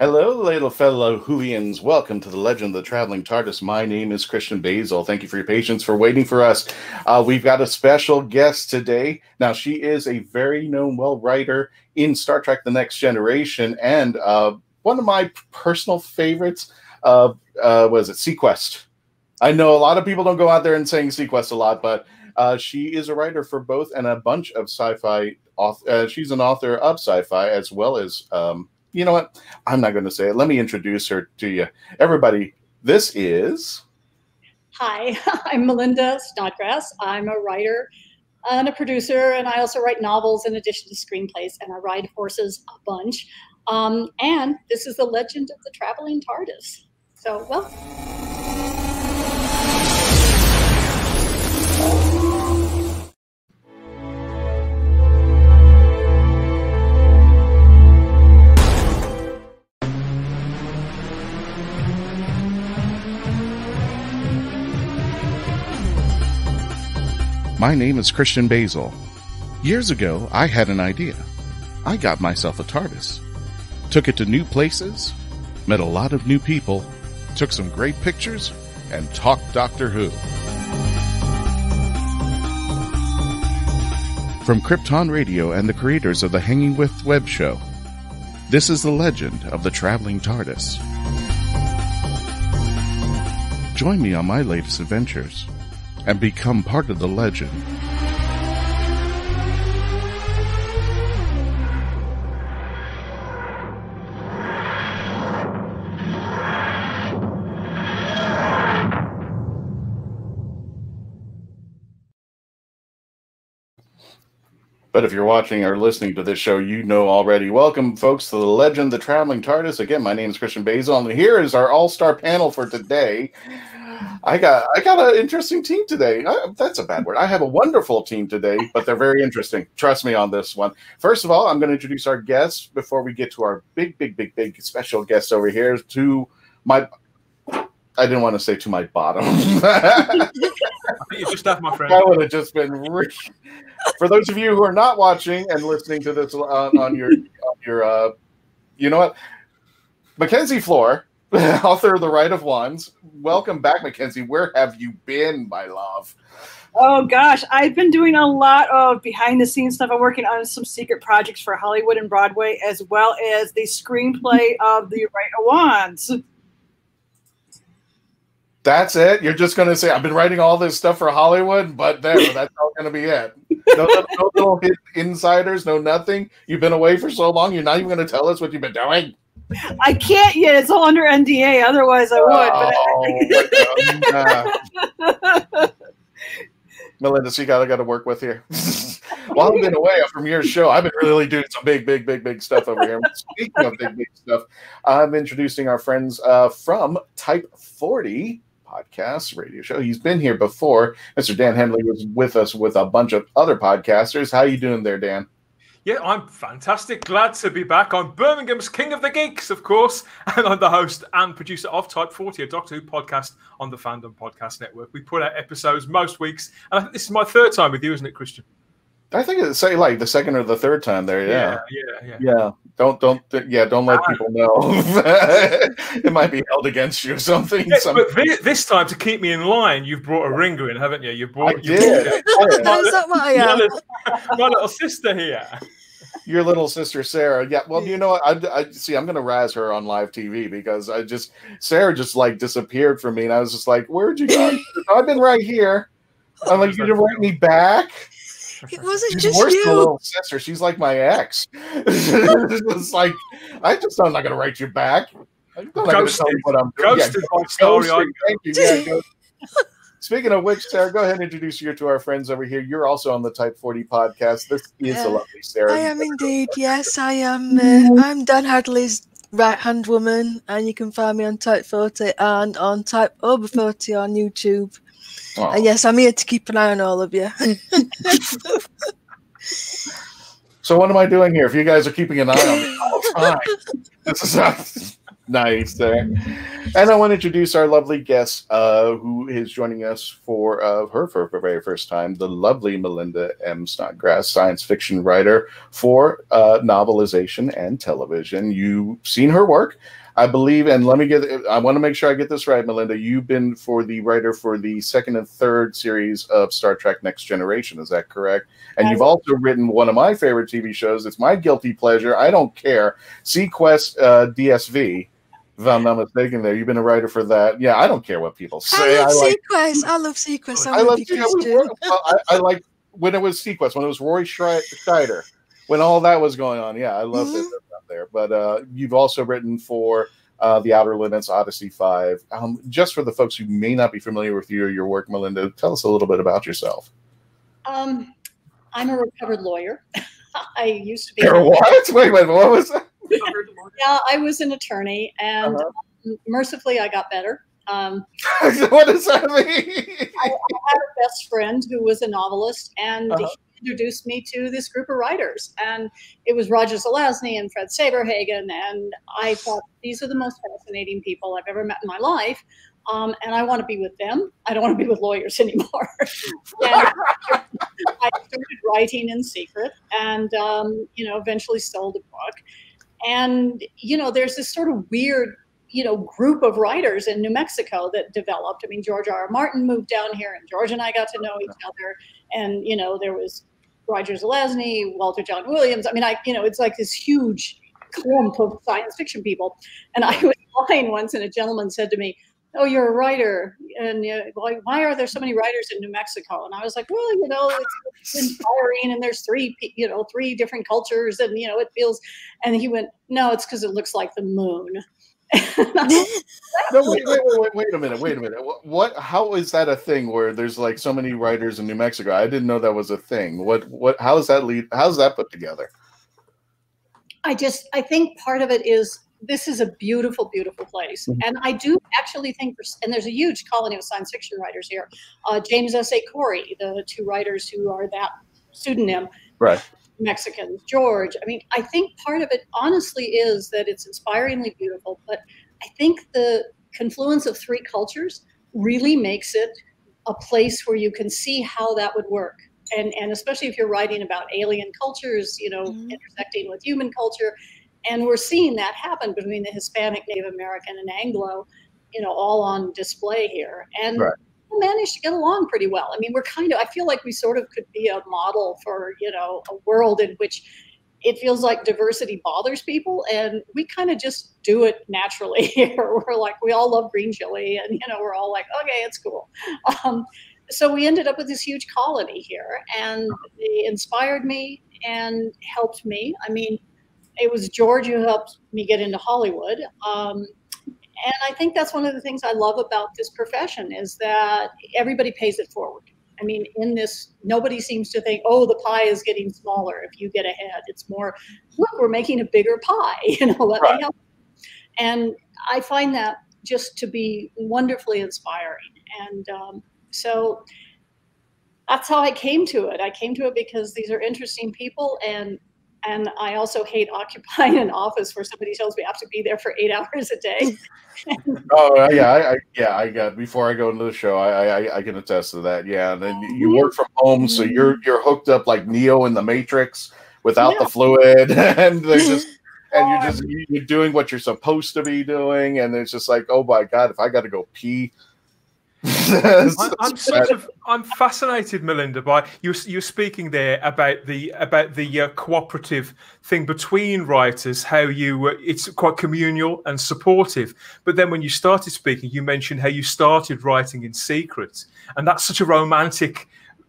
Hello, little fellow Whovians. Welcome to the Legend of the Traveling TARDIS. My name is Christian Basil. Thank you for your patience for waiting for us. Uh, we've got a special guest today. Now, she is a very known, well writer in Star Trek The Next Generation and uh, one of my personal favorites. Uh, uh, was it seaQuest? I know a lot of people don't go out there and saying seaQuest a lot, but uh, she is a writer for both and a bunch of sci-fi. Uh, she's an author of sci-fi as well as um, you know what? I'm not going to say it. Let me introduce her to you. Everybody, this is. Hi, I'm Melinda Snodgrass. I'm a writer and a producer, and I also write novels in addition to screenplays, and I ride horses a bunch. Um, and this is the legend of the traveling TARDIS. So, well. My name is Christian Basil. Years ago, I had an idea. I got myself a TARDIS. Took it to new places, met a lot of new people, took some great pictures, and talked Doctor Who. From Krypton Radio and the creators of the Hanging With web show, this is the legend of the traveling TARDIS. Join me on my latest adventures and become part of the legend. But if you're watching or listening to this show, you know already. Welcome, folks, to the Legend, the Traveling TARDIS. Again, my name is Christian Basil, and here is our all-star panel for today. I got I got an interesting team today. I, that's a bad word. I have a wonderful team today, but they're very interesting. Trust me on this one. First of all, I'm going to introduce our guests before we get to our big, big, big, big special guest over here. To my, I didn't want to say to my bottom. you just have my friend. That would have just been. Rich. For those of you who are not watching and listening to this on, on your on your, uh, you know what, Mackenzie Flohr author of The Rite of Wands. Welcome back, Mackenzie. Where have you been, my love? Oh gosh, I've been doing a lot of behind the scenes stuff. I'm working on some secret projects for Hollywood and Broadway, as well as the screenplay of The Rite of Wands. That's it. You're just going to say, I've been writing all this stuff for Hollywood, but there, that's all going to be it. No, no, no little insiders, no nothing. You've been away for so long, you're not even going to tell us what you've been doing. I can't yet. It's all under NDA. Otherwise, I would. Oh, Melinda, so you got got to work with here. While I've been away from your show, I've been really doing some big, big, big, big stuff over here. Speaking of big, big stuff, I'm introducing our friends uh, from Type 40 podcast radio show. He's been here before. Mr. Dan Henley was with us with a bunch of other podcasters. How are you doing there, Dan? Yeah, I'm fantastic. Glad to be back. I'm Birmingham's King of the Geeks, of course, and I'm the host and producer of Type 40, a Doctor Who podcast on the Fandom Podcast Network. We put out episodes most weeks, and I think this is my third time with you, isn't it, Christian? I think it's say like the second or the third time there. Yeah, yeah, yeah. Yeah. yeah. Don't don't yeah. Don't let people know. it might be held against you or something. Yeah, but this time to keep me in line, you've brought a ringer in, haven't you? You brought. I you did. Brought, my, that what I am? My, my little sister here. Your little sister Sarah. Yeah. Well, you know what? I, I see. I'm gonna razz her on live TV because I just Sarah just like disappeared from me, and I was just like, "Where'd you go?" I've been right here. I'm like, "You didn't write me back." It wasn't She's just worse you. than little sister. She's like my ex. it's like I just I'm not gonna write you back. I'm not gonna tell you what I'm doing. Ghosted yeah, by story. Thank you. Yeah, go. Speaking of which, Sarah, go ahead and introduce you to our friends over here. You're also on the Type 40 podcast. This is Yeah, a lovely Sarah. I am indeed. Yes, I am. Uh, I'm Dan Hadley's right hand woman, and you can find me on Type 40 and on Type Over 40 on YouTube. And yes, I'm here to keep an eye on all of you. So what am I doing here? If you guys are keeping an eye on me all the time, this is Nice there. And I want to introduce our lovely guest uh, who is joining us for uh, her for the very first time, the lovely Melinda M. Snodgrass, science fiction writer for uh, novelization and television. You've seen her work. I believe, and let me get, I want to make sure I get this right, Melinda. You've been for the writer for the second and third series of Star Trek Next Generation. Is that correct? And you've also written one of my favorite TV shows. It's my guilty pleasure. I don't care. seaQuest uh, DSV. If I'm not mistaken, there you've been a writer for that. Yeah, I don't care what people say. I love like. I love seaQuest. I love seaQuest. I, I like when it was seaQuest, when it was Rory Scheider, when all that was going on. Yeah, I loved mm-hmm. it there. But uh, you've also written for uh, the Outer Limits, Odyssey Five. Um, just for the folks who may not be familiar with you or your work, Melinda, tell us a little bit about yourself. Um, I'm a recovered lawyer. I used to be. You're what? Wait, wait, what was that? yeah, I was an attorney, and uh-huh. mercifully, I got better. Um, what does that mean? I, I, had a best friend who was a novelist, and uh-huh introduced me to this group of writers. And it was Roger Zelazny and Fred Saberhagen. And I thought these are the most fascinating people I've ever met in my life. Um, and I want to be with them. I don't want to be with lawyers anymore. And I started writing in secret and, um, you know, eventually sold a book. And, you know, there's this sort of weird you know group of writers in New Mexico that developed. I mean, George R. R. Martin moved down here, and George and I got to know each other. And you know, there was Roger Zelazny, Walter John Williams. I mean, I you know, it's like this huge clump of science fiction people. And I was flying once, and a gentleman said to me, "Oh, you're a writer, and uh, why, why are there so many writers in New Mexico?" And I was like, "Well, you know, it's inspiring, and there's three, you know, three different cultures, and you know, it feels." And he went, "No, it's because it looks like the moon." No, wait, wait, wait, wait, a minute, wait a minute. What? How is that a thing where there's like so many writers in New Mexico? I didn't know that was a thing. What? What? How is that lead? How's that put together? I just, I think part of it is this is a beautiful, beautiful place, mm-hmm. and I do actually think, and there's a huge colony of science fiction writers here. Uh, James S. A. Corey, the two writers who are that pseudonym, right? Mexicans, George. I mean, I think part of it honestly is that it's inspiringly beautiful, but I think the confluence of three cultures really makes it a place where you can see how that would work. And, and especially if you're writing about alien cultures, you know, mm-hmm. intersecting with human culture. And we're seeing that happen between the Hispanic, Native American, and Anglo, you know, all on display here. And right managed to get along pretty well. I mean, we're kind of, I feel like we sort of could be a model for, you know, a world in which it feels like diversity bothers people and we kind of just do it naturally here. we're like, we all love green chili and, you know, we're all like, okay, it's cool. Um, so we ended up with this huge colony here and they inspired me and helped me. I mean, it was George who helped me get into Hollywood. Um, and I think that's one of the things I love about this profession is that everybody pays it forward. I mean, in this, nobody seems to think, oh, the pie is getting smaller if you get ahead. It's more, look, we're making a bigger pie, you know, let right. me help. And I find that just to be wonderfully inspiring. And um, so that's how I came to it. I came to it because these are interesting people and and I also hate occupying an office where somebody tells me I have to be there for eight hours a day. oh yeah, I, I, yeah, I got before I go into the show, I, I I can attest to that. Yeah, and then you work from home, so mm-hmm. you're you're hooked up like Neo in the Matrix without yeah. the fluid, and they just and you're just you're doing what you're supposed to be doing, and it's just like, oh my god, if I got to go pee I'm, I'm, sort of I'm fascinated, Melinda, by you. You're speaking there about the about the uh, cooperative thing between writers. How you uh, it's quite communal and supportive. But then when you started speaking, you mentioned how you started writing in secret, and that's such a romantic.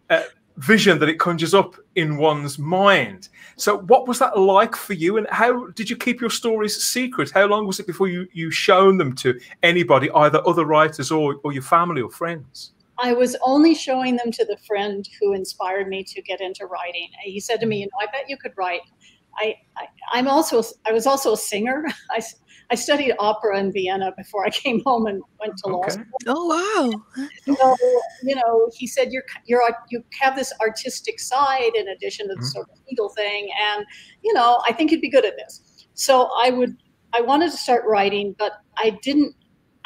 Uh, vision that it conjures up in one's mind. So, what was that like for you, and how did you keep your stories secret? How long was it before you you shown them to anybody, either other writers or or your family or friends? I was only showing them to the friend who inspired me to get into writing. He said to me, "You know, I bet you could write." I, I am also I was also a singer. I I studied opera in Vienna before I came home and went to okay. law school. Oh wow! So you know, he said you're you're you have this artistic side in addition to the mm-hmm. sort of legal thing, and you know, I think you'd be good at this. So I would I wanted to start writing, but I didn't.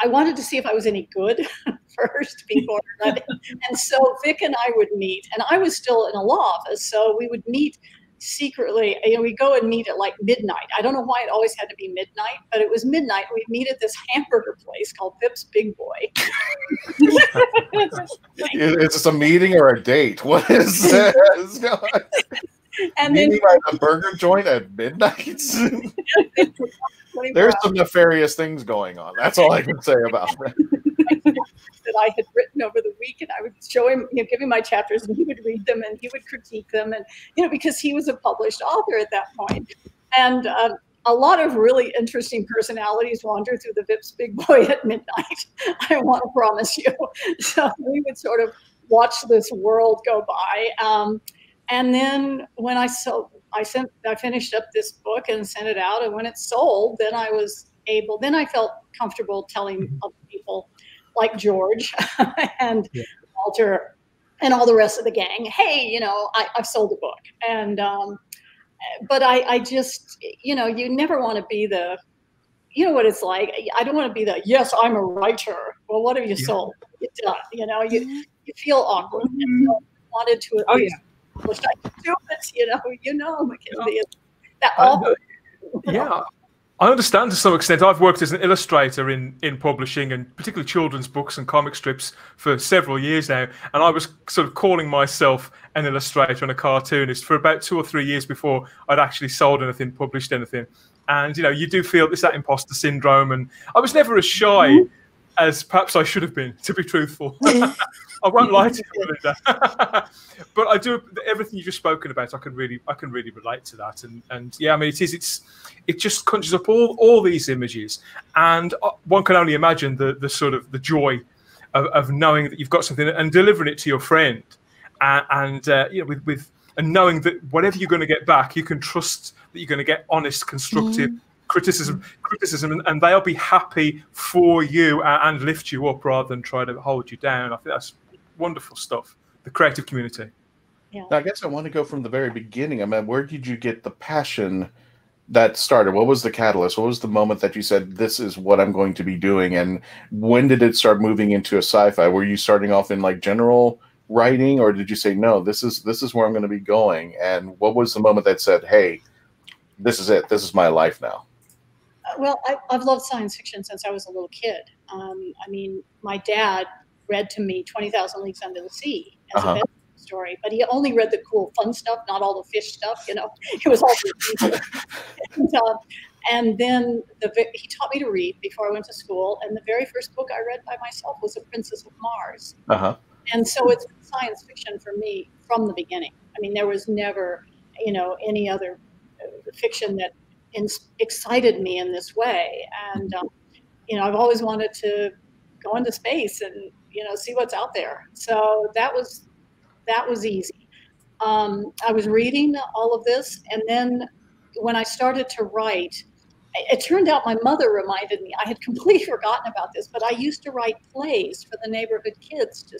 I wanted to see if I was any good first before. and so Vic and I would meet, and I was still in a law office, so we would meet secretly, you know, we go and meet at like midnight. I don't know why it always had to be midnight, but it was midnight. We'd meet at this hamburger place called Vip's Big Boy. is this a meeting or a date? What is this? and meeting then by the burger joint at midnight. There's some nefarious things going on. That's all I can say about it that I had written over the week, and I would show him, you know, give him my chapters, and he would read them, and he would critique them, and you know, because he was a published author at that point, and uh, a lot of really interesting personalities wander through the Vips Big Boy at midnight. I want to promise you. So we would sort of watch this world go by, um, and then when I sold, I sent, I finished up this book and sent it out, and when it sold, then I was able, then I felt comfortable telling mm-hmm. other people like George and yeah. Walter and all the rest of the gang, hey, you know, I, have sold a book. And, um, but I, I just, you know, you never want to be the, you know what it's like. I don't want to be the, yes, I'm a writer. Well, what have you yeah. sold? Done. You know, you, you feel awkward. Mm-hmm. So wanted to, oh, yeah. Wish I do it, you know, you know, Mackenzie. That all, yeah. I understand to some extent. I've worked as an illustrator in, in publishing and particularly children's books and comic strips for several years now. And I was sort of calling myself an illustrator and a cartoonist for about two or three years before I'd actually sold anything, published anything. And, you know, you do feel it's that imposter syndrome. And I was never as shy mm-hmm. As perhaps I should have been, to be truthful. I won't lie to you, Linda. but I do everything you've just spoken about. I can really, I can really relate to that. And and yeah, I mean, it is. It's it just conjures up all all these images, and uh, one can only imagine the the sort of the joy of, of knowing that you've got something and delivering it to your friend, and, and uh, you know, with with and knowing that whatever you're going to get back, you can trust that you're going to get honest, constructive. Mm criticism, criticism, and they'll be happy for you and, and, lift you up rather than try to hold you down. I think that's wonderful stuff. The creative community. Yeah. Now, I guess I want to go from the very beginning. I mean, where did you get the passion that started? What was the catalyst? What was the moment that you said, "This is what I'm going to be doing"? And when did it start moving into a sci-fi? Were you starting off in like general writing, or did you say, "No, this is this is where I'm going to be going"? And what was the moment that said, "Hey, this is it. This is my life now"? Well, I, have loved science fiction since I was a little kid. Um, I mean, my dad read to me 20,000 Leagues Under the Sea as uh-huh. a bedtime story, but he only read the cool, fun stuff, not all the fish stuff. You know, it was all. and, uh, and then the, he taught me to read before I went to school, and the very first book I read by myself was The Princess of Mars*. Uh-huh. And so it's science fiction for me from the beginning. I mean, there was never, you know, any other uh, fiction that excited me in this way. And um, you know, I've always wanted to go into space and you know see what's out there so that was that was easy um, i was reading all of this and then when i started to write it turned out my mother reminded me i had completely forgotten about this but i used to write plays for the neighborhood kids to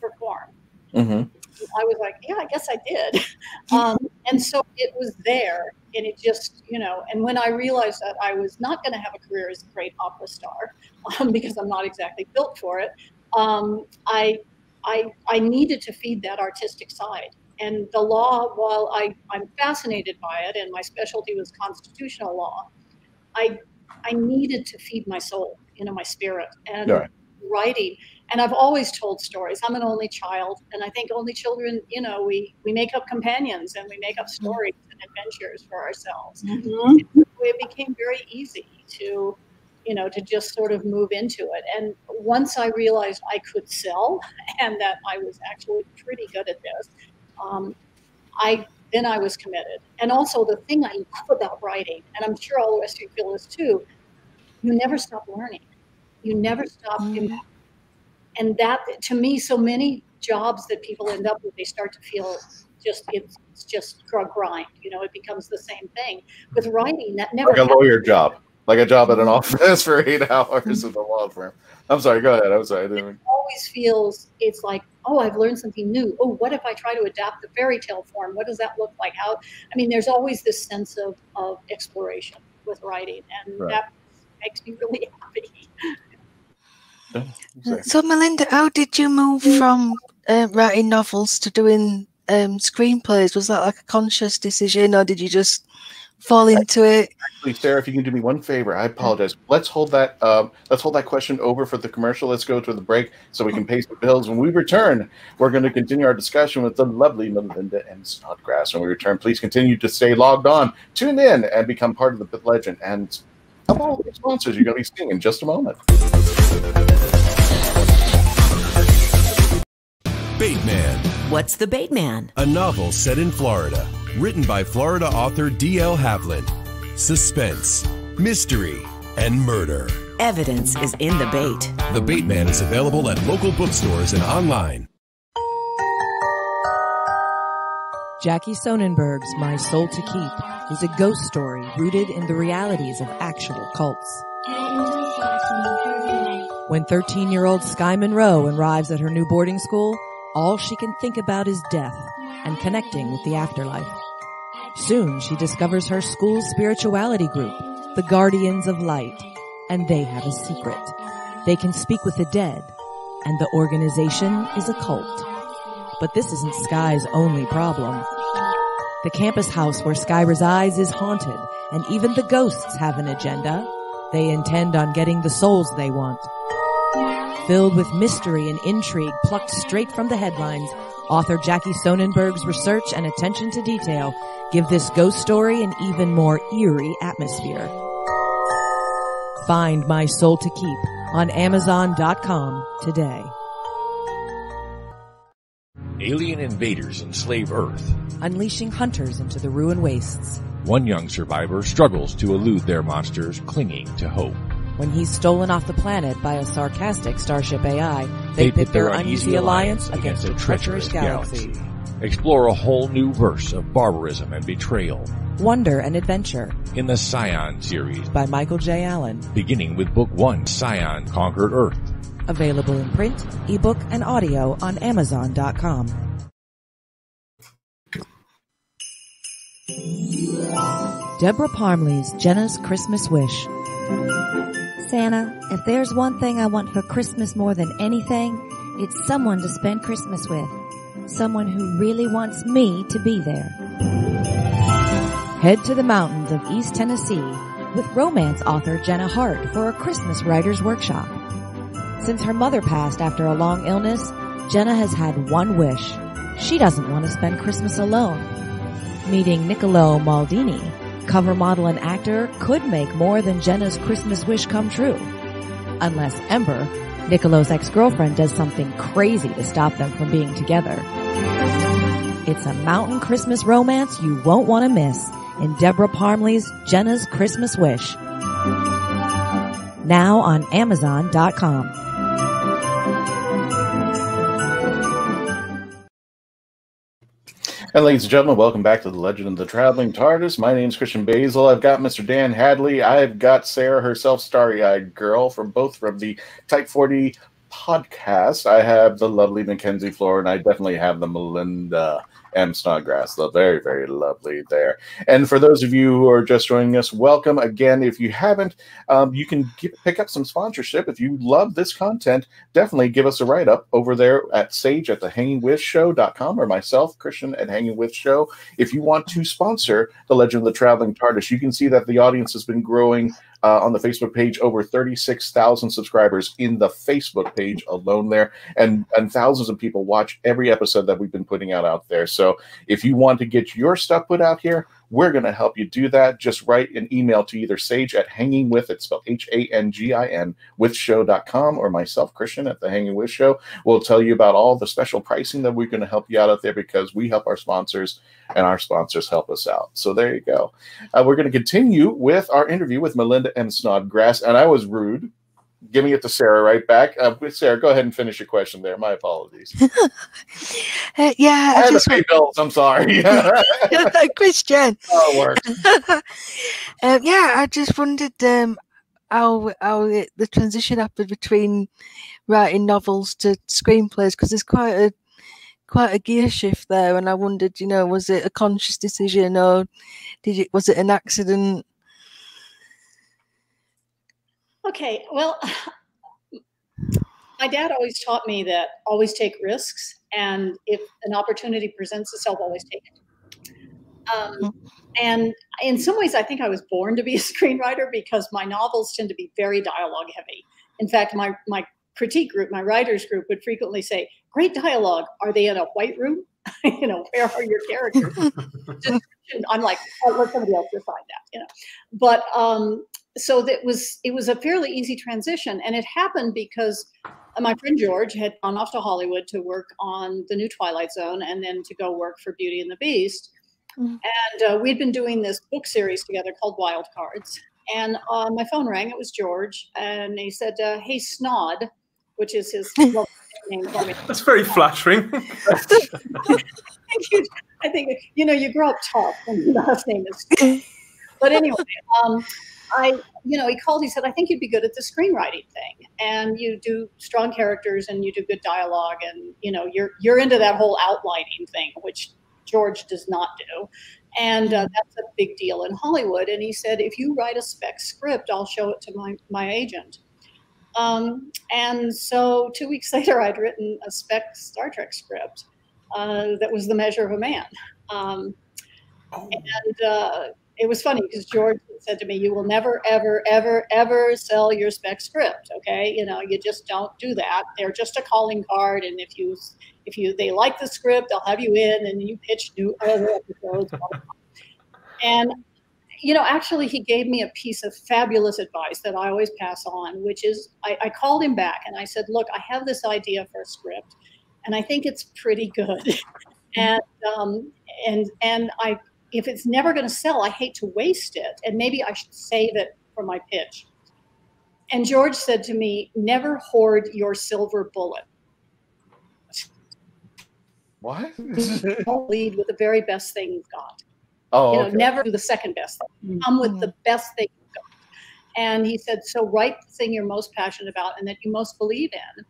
perform mm-hmm. I was like yeah i guess i did um, and so it was there and it just you know and when i realized that i was not going to have a career as a great opera star um, because i'm not exactly built for it um, I, I, I needed to feed that artistic side. And the law, while I, I'm fascinated by it, and my specialty was constitutional law, I, I needed to feed my soul, you know, my spirit. And right. writing, and I've always told stories. I'm an only child, and I think only children, you know, we we make up companions and we make up mm-hmm. stories and adventures for ourselves. Mm-hmm. It became very easy to you know, to just sort of move into it. And once I realized I could sell and that I was actually pretty good at this, um, I then I was committed. And also the thing I love about writing, and I'm sure all the rest of you feel this too, you never stop learning. You never stop. Mm-hmm. And that, to me, so many jobs that people end up with, they start to feel just it's, it's just grind. You know, it becomes the same thing. With writing, that never like a lawyer job like a job at an office for eight hours at a law firm. I'm sorry. Go ahead. I'm sorry. It always feels it's like, oh, I've learned something new. Oh, what if I try to adapt the fairy tale form? What does that look like? How? I mean, there's always this sense of of exploration, with writing, and Right. that makes me really happy. So- So, Melinda, how did you move from uh, writing novels to doing um, screenplays? Was that like a conscious decision, or did you just fall into it? Actually, Sarah, if you can do me one favor, I apologize. Let's hold that. Um, let's hold that question over for the commercial. Let's go to the break so we can pay some bills. When we return, we're going to continue our discussion with the lovely Melinda M. Snodgrass. When we return, please continue to stay logged on, tune in, and become part of the Bit Legend. And of all the sponsors you're going to be seeing in just a moment. Bateman, What's the Bait Man? a novel set in Florida, written by Florida author D.L. Havlin. Suspense, mystery, and murder. Evidence is in the bait. The Bateman is available at local bookstores and online. Jackie Sonnenberg's My Soul to Keep is a ghost story rooted in the realities of actual cults. When 13 year old Sky Monroe arrives at her new boarding school, all she can think about is death and connecting with the afterlife. Soon she discovers her school's spirituality group, the Guardians of Light, and they have a secret. They can speak with the dead, and the organization is a cult. But this isn't Sky's only problem. The campus house where Sky resides is haunted, and even the ghosts have an agenda. They intend on getting the souls they want. Filled with mystery and intrigue plucked straight from the headlines, author Jackie Sonnenberg's research and attention to detail give this ghost story an even more eerie atmosphere. Find My Soul to Keep on Amazon.com today. Alien invaders enslave Earth. Unleashing hunters into the ruin wastes. One young survivor struggles to elude their monsters, clinging to hope. When he's stolen off the planet by a sarcastic Starship AI, they, pit their uneasy alliance against a treacherous galaxy. Explore a whole new verse of barbarism and betrayal Wonder and Adventure in the Scion series, by Michael J. Allen. beginning with Book 1, Scion Conquered Earth. Available in print, ebook, and audio on Amazon.com. Deborah Parmley's Jenna's Christmas Wish. Santa, if there's one thing I want for Christmas more than anything, it's someone to spend Christmas with. Someone who really wants me to be there. Head to the mountains of East Tennessee with romance author Jenna Hart for a Christmas writer's workshop. Since her mother passed after a long illness, Jenna has had one wish. She doesn't want to spend Christmas alone. Meeting Niccolo Maldini, cover model and actor, could make more than Jenna's Christmas wish come true. Unless Ember, Niccolo's ex-girlfriend, does something crazy to stop them from being together. It's a mountain Christmas romance you won't want to miss in Deborah Parmley's Jenna's Christmas Wish. Now on Amazon.com. And ladies and gentlemen, welcome back to the Legend of the Traveling TARDIS. My name is Christian Basil. I've got Mr. Dan Hadley. I've got Sarah herself, starry-eyed girl, from both from the Type 40 podcast. I have the lovely Mackenzie Flohr, and I definitely have the Melinda M. Snodgrass. The very, very lovely there. And for those of you who are just joining us, welcome again. If you haven't, um, you can get, pick up some sponsorship. If you love this content, definitely give us a write up over there at Sage at the hangingwithshow.com or myself, Christian at Hanging With Show. If you want to sponsor the Legend of the Traveling TARDIS, you can see that the audience has been growing uh, on the Facebook page, over 36,000 subscribers in the Facebook page alone there, and and thousands of people watch every episode that we've been putting out out there. So if you want to get your stuff put out here, we're going to help you do that. Just write an email to either Sage at Hanging With, it's spelled H A N G I N, with show.com, or myself, Christian, at the Hanging With Show. We'll tell you about all the special pricing that we're going to help you out out there because we help our sponsors and our sponsors help us out. So there you go. Uh, we're going to continue with our interview with Melinda M. Snodgrass, and I was rude. Giving it to Sarah right back. Uh, Sarah, go ahead and finish your question there. My apologies. Uh, yeah, I I just pay bills. I'm sorry. Christian. Oh, um, yeah, I just wondered um, how how it, the transition happened between writing novels to screenplays because there's quite a quite a gear shift there, and I wondered, you know, was it a conscious decision or did it was it an accident? Okay, well, my dad always taught me that always take risks, and if an opportunity presents itself, always take it. Um, mm. and in some ways, I think I was born to be a screenwriter because my novels tend to be very dialogue heavy. In fact, my my critique group, my writers group, would frequently say, "Great dialogue. Are they in a white room? you know, where are your characters?" I'm like, oh, let somebody else decide that. You know, but um, so that was it was a fairly easy transition, and it happened because my friend George had gone off to Hollywood to work on the new Twilight Zone, and then to go work for Beauty and the Beast. Mm-hmm. And uh, we'd been doing this book series together called Wild Cards. And uh, my phone rang. It was George, and he said, uh, "Hey, Snod," which is his name for me. That's very flattering. I think you know you grow up tough when your last name is. But anyway, um, I you know he called. He said, "I think you'd be good at the screenwriting thing, and you do strong characters and you do good dialogue, and you know you're you're into that whole outlining thing, which George does not do." And uh, that's a big deal in Hollywood. And he said, if you write a spec script, I'll show it to my, my agent. Um, and so two weeks later, I'd written a spec Star Trek script uh, that was The Measure of a Man. Um, oh. And uh, it was funny because George said to me, "You will never, ever, ever, ever sell your spec script. Okay, you know, you just don't do that. They're just a calling card, and if you, if you, they like the script, they'll have you in, and you pitch new other episodes." and you know, actually, he gave me a piece of fabulous advice that I always pass on, which is I, I called him back and I said, "Look, I have this idea for a script, and I think it's pretty good." and um, and and I if it's never going to sell, I hate to waste it. And maybe I should save it for my pitch. And George said to me, never hoard your silver bullet. What? Don't lead with the very best thing you've got. Oh, you know, okay. never do the second best thing. Come with the best thing you've got. And he said, so write the thing you're most passionate about and that you most believe in.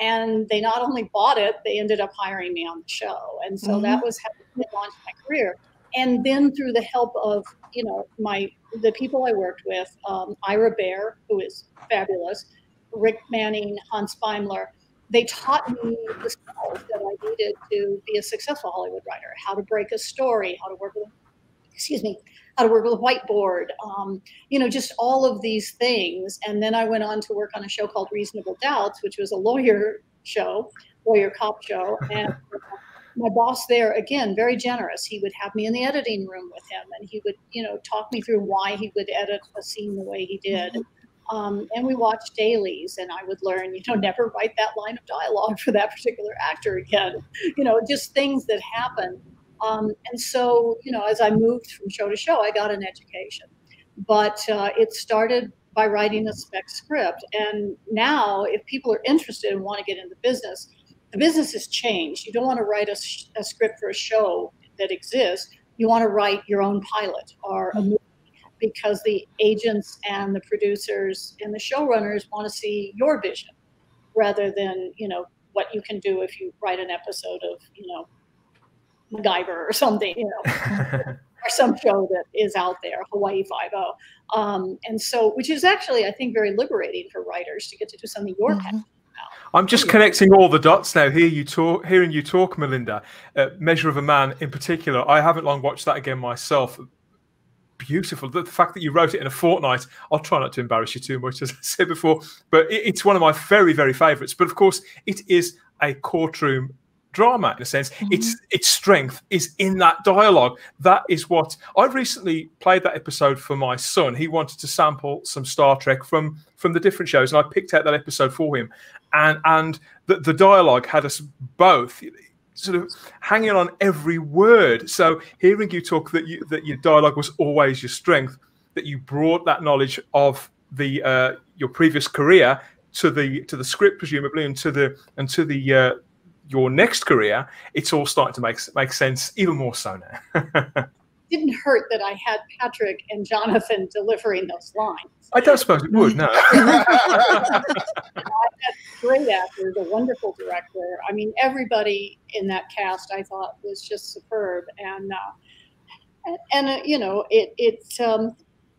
And they not only bought it, they ended up hiring me on the show. And so mm-hmm. that was how it launched my career and then through the help of you know my the people I worked with, um, Ira Behr, who is fabulous, Rick Manning, Hans Beimler, they taught me the skills that I needed to be a successful Hollywood writer: how to break a story, how to work with, excuse me, how to work with a whiteboard, um, you know, just all of these things. And then I went on to work on a show called Reasonable Doubts, which was a lawyer show, lawyer cop show, and my boss there again very generous. He would have me in the editing room with him and he would you know talk me through why he would edit a scene the way he did. Mm-hmm. um, and we watched dailies and i would learn you know never write that line of dialogue for that particular actor again. You know just things that happen. Um, and so you know as i moved from show to show i got an education. But uh, it started by writing a spec script. And now if people are interested and want to get into business the business has changed. You don't want to write a, a script for a show that exists. You want to write your own pilot or a movie because the agents and the producers and the showrunners want to see your vision rather than you know what you can do if you write an episode of you know MacGyver or something, you know, or some show that is out there, Hawaii Five O. Um, and so, which is actually, I think, very liberating for writers to get to do something you're mm-hmm. passionate I'm just connecting all the dots now. Hear you talk, hearing you talk, Melinda. Uh, Measure of a Man, in particular, I haven't long watched that again myself. Beautiful. The, the, fact that you wrote it in a fortnight. I'll try not to embarrass you too much, as I said before, but it, it's one of my very, very favourites. But of course, it is a courtroom drama in a sense. Mm-hmm. Its its strength is in that dialogue. That is what I recently played that episode for my son. He wanted to sample some Star Trek from from the different shows, and I picked out that episode for him. And and the, the dialogue had us both sort of hanging on every word. So hearing you talk that you that your dialogue was always your strength, that you brought that knowledge of the uh, your previous career to the to the script presumably and to the and to the uh, your next career, it's all starting to make make sense even more so now. didn't hurt that I had Patrick and Jonathan delivering those lines. I don't suppose it would, no. I great actors, a wonderful director. I mean, everybody in that cast I thought was just superb, and uh, and, and uh, you know, it it um,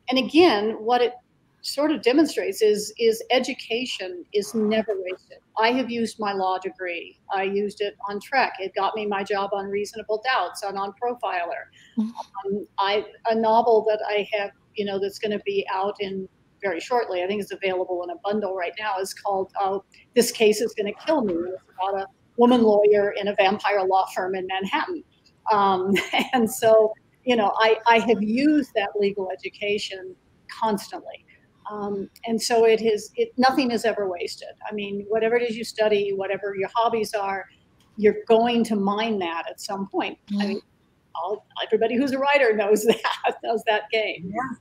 and again, what it sort of demonstrates is is education is never wasted. I have used my law degree. I used it on Trek. It got me my job on Reasonable Doubts and on Profiler. Um, I a novel that I have, you know, that's going to be out in very shortly. I think it's available in a bundle right now. Is called uh, "This Case Is Going to Kill Me." It's about a woman lawyer in a vampire law firm in Manhattan, um, and so you know, I I have used that legal education constantly. Um, and so it is it nothing is ever wasted. I mean whatever it is you study whatever your hobbies are you're going to mine that at some point. I mean all, everybody who's a writer knows that knows that game. Yeah.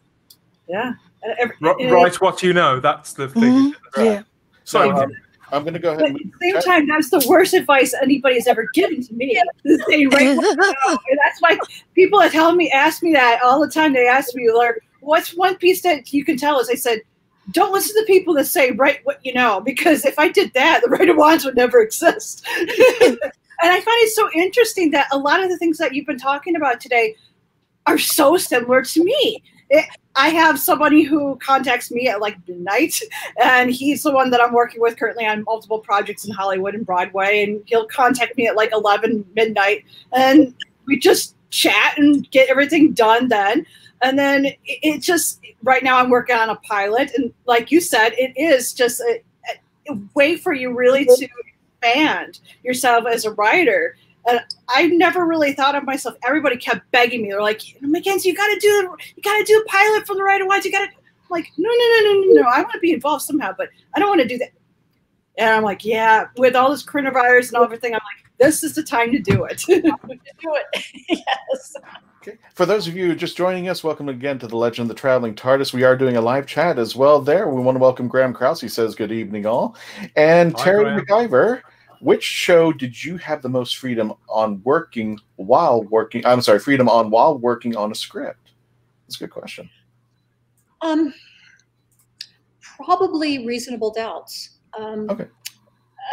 Yeah. R- write what you know. That's the thing. Yeah. So um, i'm going to go ahead But and at the same time, that's the worst advice anybody has ever given to me. To say write what you know. And that's why people are telling me, ask me that all the time. They ask me, like, what's one piece that you can tell us? I said, don't listen to people that say write what you know, because if I did that, the Rite of wands would never exist. and I find it so interesting that a lot of the things that you've been talking about today are so similar to me. It, I have somebody who contacts me at like midnight, and he's the one that I'm working with currently on multiple projects in Hollywood and Broadway. And he'll contact me at like 11 midnight, and we just chat and get everything done then. And then it, it just right now I'm working on a pilot, and like you said, it is just a, a way for you really to expand yourself as a writer. And I never really thought of myself. Everybody kept begging me. They're like, Mackenzie, you got to do you got to do a pilot from the writer wise. You got to like, no, no, no, no, no, no. I want to be involved somehow, but I don't want to do that. And I'm like, yeah, with all this coronavirus and all everything, I'm like, this is the time to do it. do it yes For those of you just joining us, welcome again to the Legend of the Traveling TARDIS. We are doing a live chat as well there. We want to welcome Graham Krause. He says, Good evening, all. And Hi, Terry Graham. McIver, which show did you have the most freedom on working while working? I'm sorry, freedom on while working on a script? That's a good question. Um, probably reasonable doubts. Um, Okay.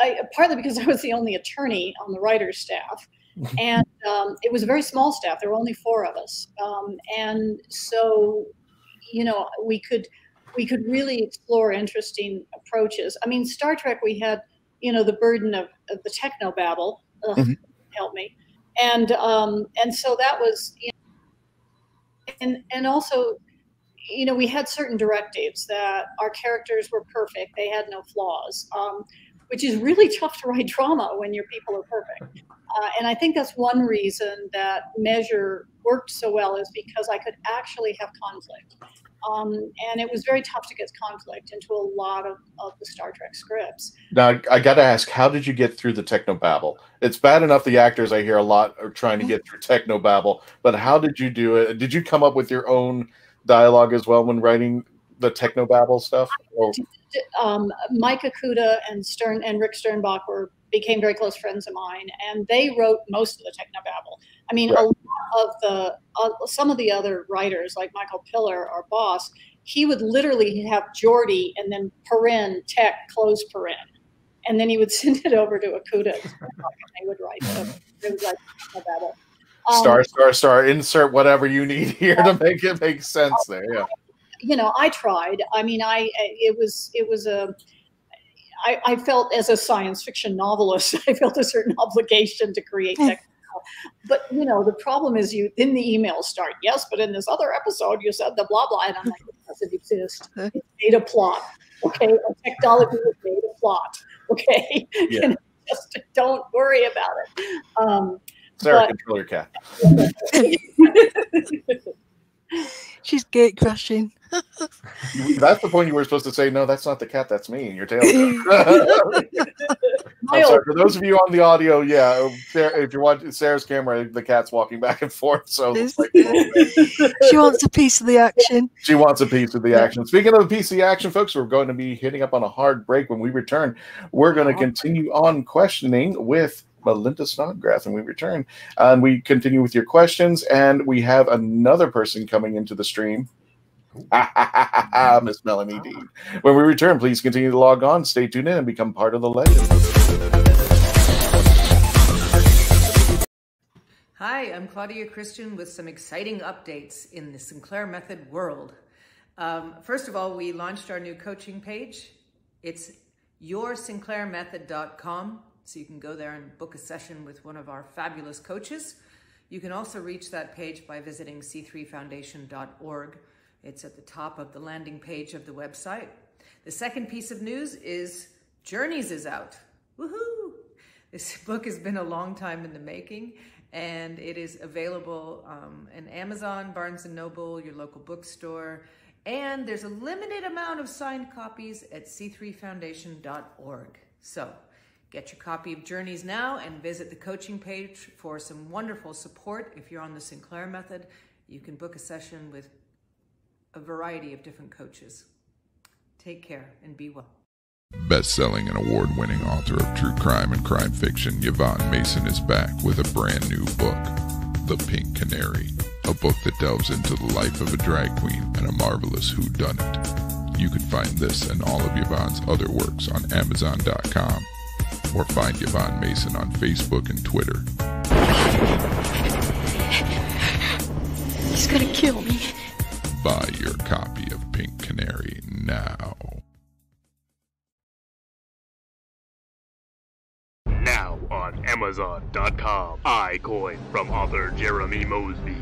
I, partly because I was the only attorney on the writer's staff, and um, it was a very small staff. There were only four of us, um, and so you know we could we could really explore interesting approaches. I mean, Star Trek, we had you know the burden of, of the techno babble. Ugh, Mhm. Help me, and um, and so that was you know, and and also you know, we had certain directives that our characters were perfect; they had no flaws, um, which is really tough to write drama when your people are perfect. Uh, and I think that's one reason that Measure worked so well is because I could actually have conflict, um, and it was very tough to get conflict into a lot of, of the Star Trek scripts. Now, I got to ask, how did you get through the technobabble? It's bad enough the actors I hear a lot are trying to get through technobabble, but how did you do it? Did you come up with your own dialogue as well when writing the technobabble stuff? Or um, Mike Okuda and Stern and Rick Sternbach were became very close friends of mine, and they wrote most of the technobabble. I mean, a lot of the uh, some of the other writers, like Michael Piller, our boss, he would literally have Geordi and then paren tech close paren, and then he would send it over to Okuda, and they would write the, they would write technobabble. Um, star, star, star, insert whatever you need here to make it make sense there. Yeah. you know, I tried. I mean, I it was it was a. I, I felt as a science fiction novelist, I felt a certain obligation to create technical. But you know, the problem is you in the emails start yes, but in this other episode you said the blah blah, and I'm like, it doesn't exist. It's data plot, okay? A technology is data plot, okay? Yeah. And just don't worry about it. Um, Sarah, but- control your cat. She's gate crashing. That's the point you were supposed to say. No, that's not the cat. That's me. And your tail. Sorry. For those of you on the audio, yeah, if you're watching Sarah's camera, the cat's walking back and forth. So like, she wants a piece of the action. she wants a piece of the action. Speaking of a piece of the action, folks, we're going to be hitting up on a hard break. When we return, we're going to continue on questioning with Melinda Snodgrass. And we return and we continue with your questions. And we have another person coming into the stream. Miss Melanie Dean. When we return, please continue to log on, stay tuned in, and become part of the legend. Hi, I'm Claudia Christian with some exciting updates in the Sinclair Method world. Um, first of all, we launched our new coaching page. It's yoursinclairmethod.com. So you can go there and book a session with one of our fabulous coaches. You can also reach that page by visiting c3foundation.org. It's at the top of the landing page of the website. The second piece of news is Journeys is out. Woohoo! This book has been a long time in the making and it is available um, in Amazon, Barnes & Noble, your local bookstore, and there's a limited amount of signed copies at c3foundation.org. So get your copy of Journeys now and visit the coaching page for some wonderful support. If you're on the Sinclair method, you can book a session with a variety of different coaches. Take care and be well. Best-selling and award-winning author of true crime and crime fiction, Yvonne Mason is back with a brand new book, The Pink Canary, a book that delves into the life of a drag queen and a marvelous whodunit. You can find this and all of Yvonne's other works on Amazon.com or find Yvonne Mason on Facebook and Twitter. He's gonna kill me. Buy your copy of Pink Canary now. Now on Amazon.com, I coin from author Jeremy Mosby.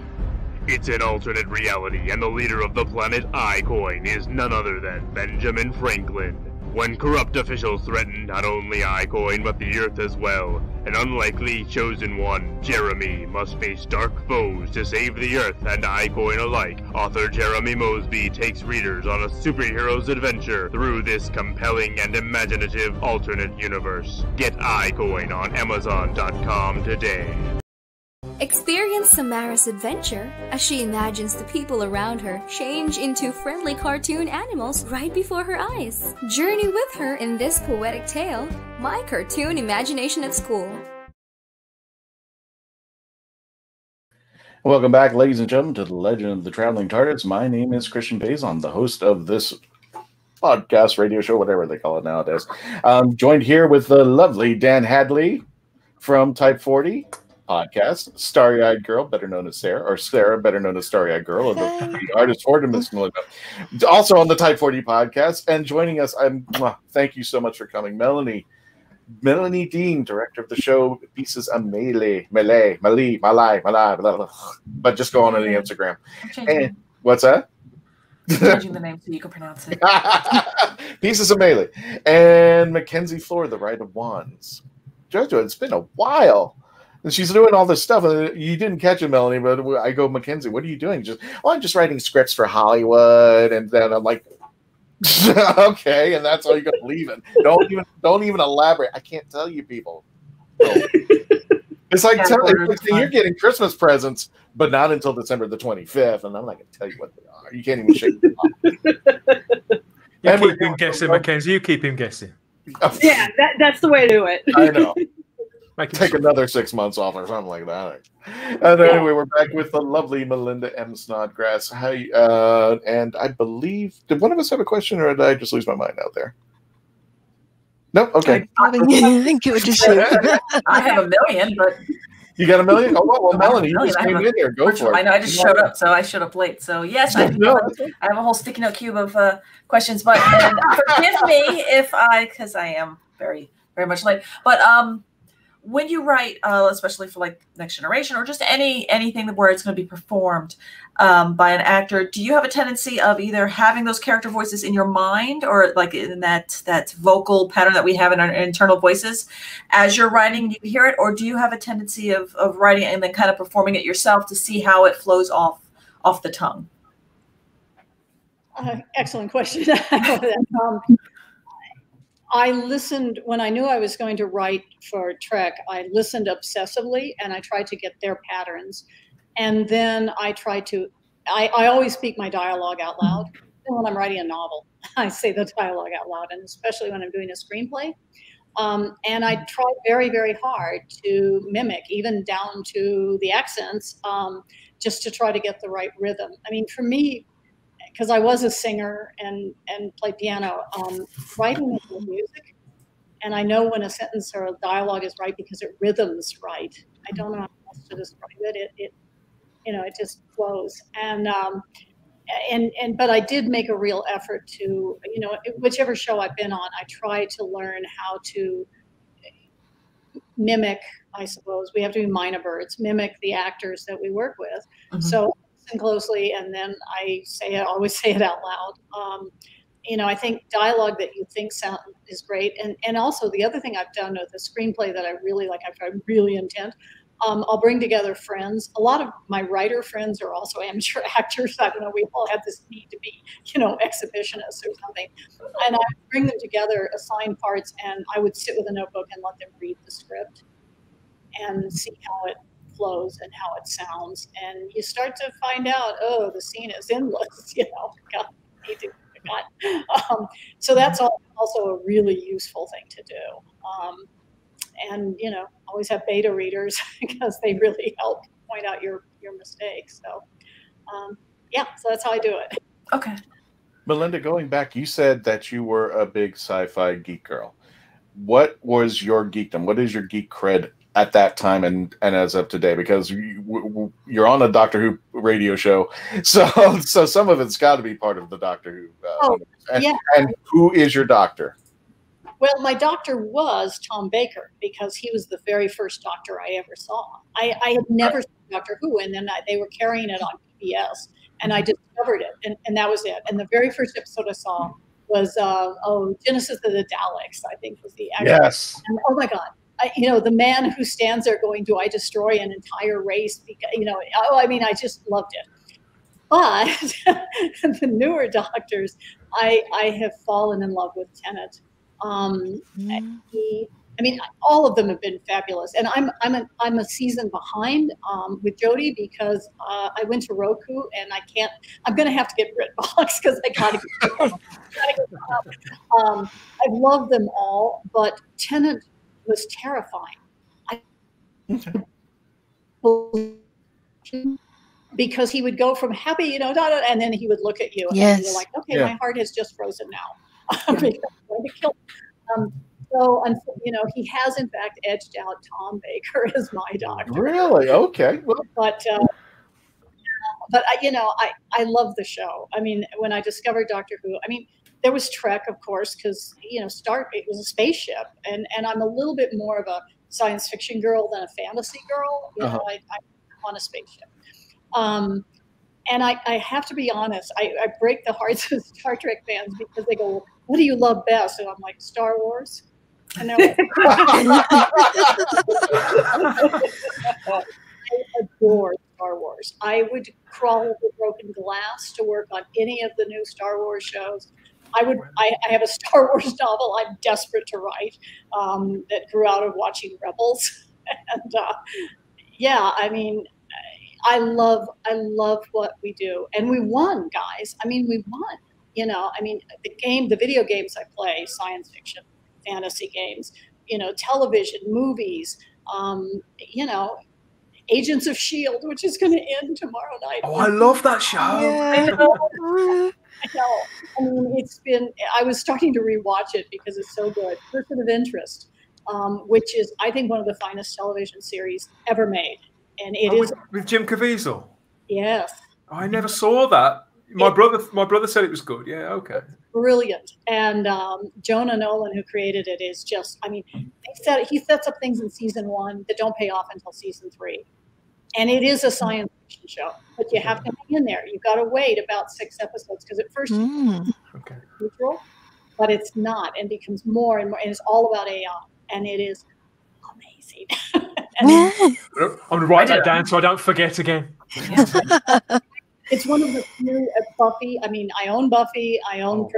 It's an alternate reality, and the leader of the planet iCoin is none other than Benjamin Franklin. When corrupt officials threaten not only iCoin but the Earth as well, an unlikely chosen one, Jeremy, must face dark foes to save the Earth and iCoin alike. Author Jeremy Mosby takes readers on a superhero's adventure through this compelling and imaginative alternate universe. Get iCoin on Amazon.com today. Experience Samara's adventure as she imagines the people around her change into friendly cartoon animals right before her eyes. Journey with her in this poetic tale, My Cartoon Imagination at School. Welcome back, ladies and gentlemen, to the Legend of the Traveling TARDIS. My name is Christian Bazon, the host of this podcast, radio show, whatever they call it nowadays. I'm joined here with the lovely Dan Hadley from Type 40 podcast, Starry Eyed Girl, better known as Sarah, or Sarah, better known as Starry Eyed Girl, the, the artist Melinda. Also on the Type 40 podcast, and joining us, I'm thank you so much for coming, Melanie. Melanie Dean, director of the show Pieces of Melee, Melee, Melee, Malay, Malay, blah, blah, but just go on to the Instagram. And, what's that? changing the name so you can pronounce it. Pieces of Melee. And Mackenzie Flohr, the Rite of Wands. Jojo, it's been a while. And she's doing all this stuff. And you didn't catch it, Melanie, but I go, Mackenzie, what are you doing? Just, oh, I'm just writing scripts for Hollywood. And then I'm like, okay, and that's all you're gonna leave it. Don't even don't even elaborate. I can't tell you people. It's like telling you're getting Christmas presents, but not until December the 25th, and I'm not gonna tell you what they are. You can't even shake them You and keep him guessing, Mackenzie. You keep him guessing. yeah, that, that's the way to do it. I know. Take another six months off or something like that. And anyway, we're back with the lovely Melinda M. Snodgrass. Hi, uh, and I believe did one of us have a question, or did I just lose my mind out there? No, okay. I think it was just I have a million, but you got a million? Oh, well, well Melanie, you just came in here. Go for it. I know. I just showed up, so I showed up late. So yes, I, no. I have a whole sticky note cube of uh, questions. But and forgive me if I, because I am very, very much late. But um, when you write, uh, especially for like Next Generation or just any anything where it's going to be performed um, by an actor, do you have a tendency of either having those character voices in your mind or like in that that vocal pattern that we have in our internal voices as you're writing you hear it, or do you have a tendency of of writing and then kind of performing it yourself to see how it flows off off the tongue? Uh, excellent question. um, I listened when I knew I was going to write for Trek. I listened obsessively and I tried to get their patterns. And then I tried to, I, I always speak my dialogue out loud. When I'm writing a novel, I say the dialogue out loud, and especially when I'm doing a screenplay. Um, and I try very, very hard to mimic, even down to the accents, um, just to try to get the right rhythm. I mean, for me, because I was a singer and and played piano. Um, writing is music, and I know when a sentence or a dialogue is right because it rhythms right. I don't know how else to describe it. It, it you know, it just flows. And um, and and but I did make a real effort to you know whichever show I've been on, I try to learn how to mimic. I suppose we have to be mynah birds, mimic the actors that we work with. Mhm. So listen closely, and then I say it, always say it out loud. Um, you know, I think dialogue that you think sound is great, and and also the other thing I've done with the screenplay that I really like, I've tried really intent. Um, I'll bring together friends. A lot of my writer friends are also amateur actors. I don't know. We all have this need to be, you know, exhibitionists or something. And I bring them together, assign parts, and I would sit with a notebook and let them read the script and see how it flows and how it sounds. And you start to find out, oh, the scene is endless. You know, God, I need to God. Um, so that's also a really useful thing to do. Um, and you know, always have beta readers because they really help point out your your mistakes. So um, yeah, so that's how I do it. Okay. Melinda, going back, you said that you were a big sci-fi geek girl. What was your geekdom? What is your geek cred at that time and and as of today? Because you, w- w- you're on a Doctor Who radio show, so so some of it's got to be part of the Doctor Who. Uh, Oh, and, yeah. and who is your doctor? Well, my doctor was Tom Baker because he was the very first doctor I ever saw. I, I had never seen Doctor Who, and then I, they were carrying it on PBS, and I discovered it, and, and that was it. And the very first episode I saw was uh, oh Genesis of the Daleks, I think was the actual- Yes. And, oh my God. I, you know the man who stands there going, "Do I destroy an entire race?" Because you know, oh, I mean, I just loved it. But the newer doctors, I I have fallen in love with Tennant. Um, he, I mean, all of them have been fabulous, and I'm I'm a, I'm a season behind um, with Jodie because uh, I went to Roku and I can't. I'm going to have to get BritBox because I got to get. gotta get um, I love them all, but Tennant was terrifying. I, because he would go from happy, you know, da, da, and then he would look at you, and Yes. you're like, okay, Yeah. my heart has just frozen now. because to kill. Um, so, you know, he has in fact edged out Tom Baker as my doctor. Really? Okay. Well, But, uh, but I, you know, I, I love the show. I mean, when I discovered Doctor Who, I mean, there was Trek, of course, because you know, Star it was a spaceship, and and I'm a little bit more of a science fiction girl than a fantasy girl. You Uh-huh. know, I, I'm on a spaceship. Um, and I, I have to be honest, I, I break the hearts of Star Trek fans because they go, "What do you love best?" And I'm like, "Star Wars." And they're like, I adore Star Wars. I would crawl over broken glass to work on any of the new Star Wars shows. I would. I, I have a Star Wars novel I'm desperate to write um, that grew out of watching Rebels, and uh, yeah, I mean, I love. I love what we do, and we won, guys. I mean, we won. You know, I mean, the game, the video games I play, science fiction, fantasy games, you know, television, movies, um, you know, Agents of Shield, which is going to end tomorrow night. Oh, I love that show. I know. I mean, it's been. I was starting to rewatch it because it's so good. Person of Interest, um, which is, I think, one of the finest television series ever made, and it Oh, is with, with Jim Caviezel. yes, I never saw that. My brother, my brother said it was good. Yeah, okay. brilliant. And um, Jonah Nolan, who created it, is just. I mean, set, he sets up things in season one that don't pay off until season three, and it is a science fiction show. But you have to hang in there. You've got to wait about six episodes because at first Mm. Okay. neutral, but it's not, and becomes more and more, and it's all about AI, and it is amazing. I'm gonna write that down so I don't forget again. it's one of the few at Buffy. I mean, I own Buffy. I own.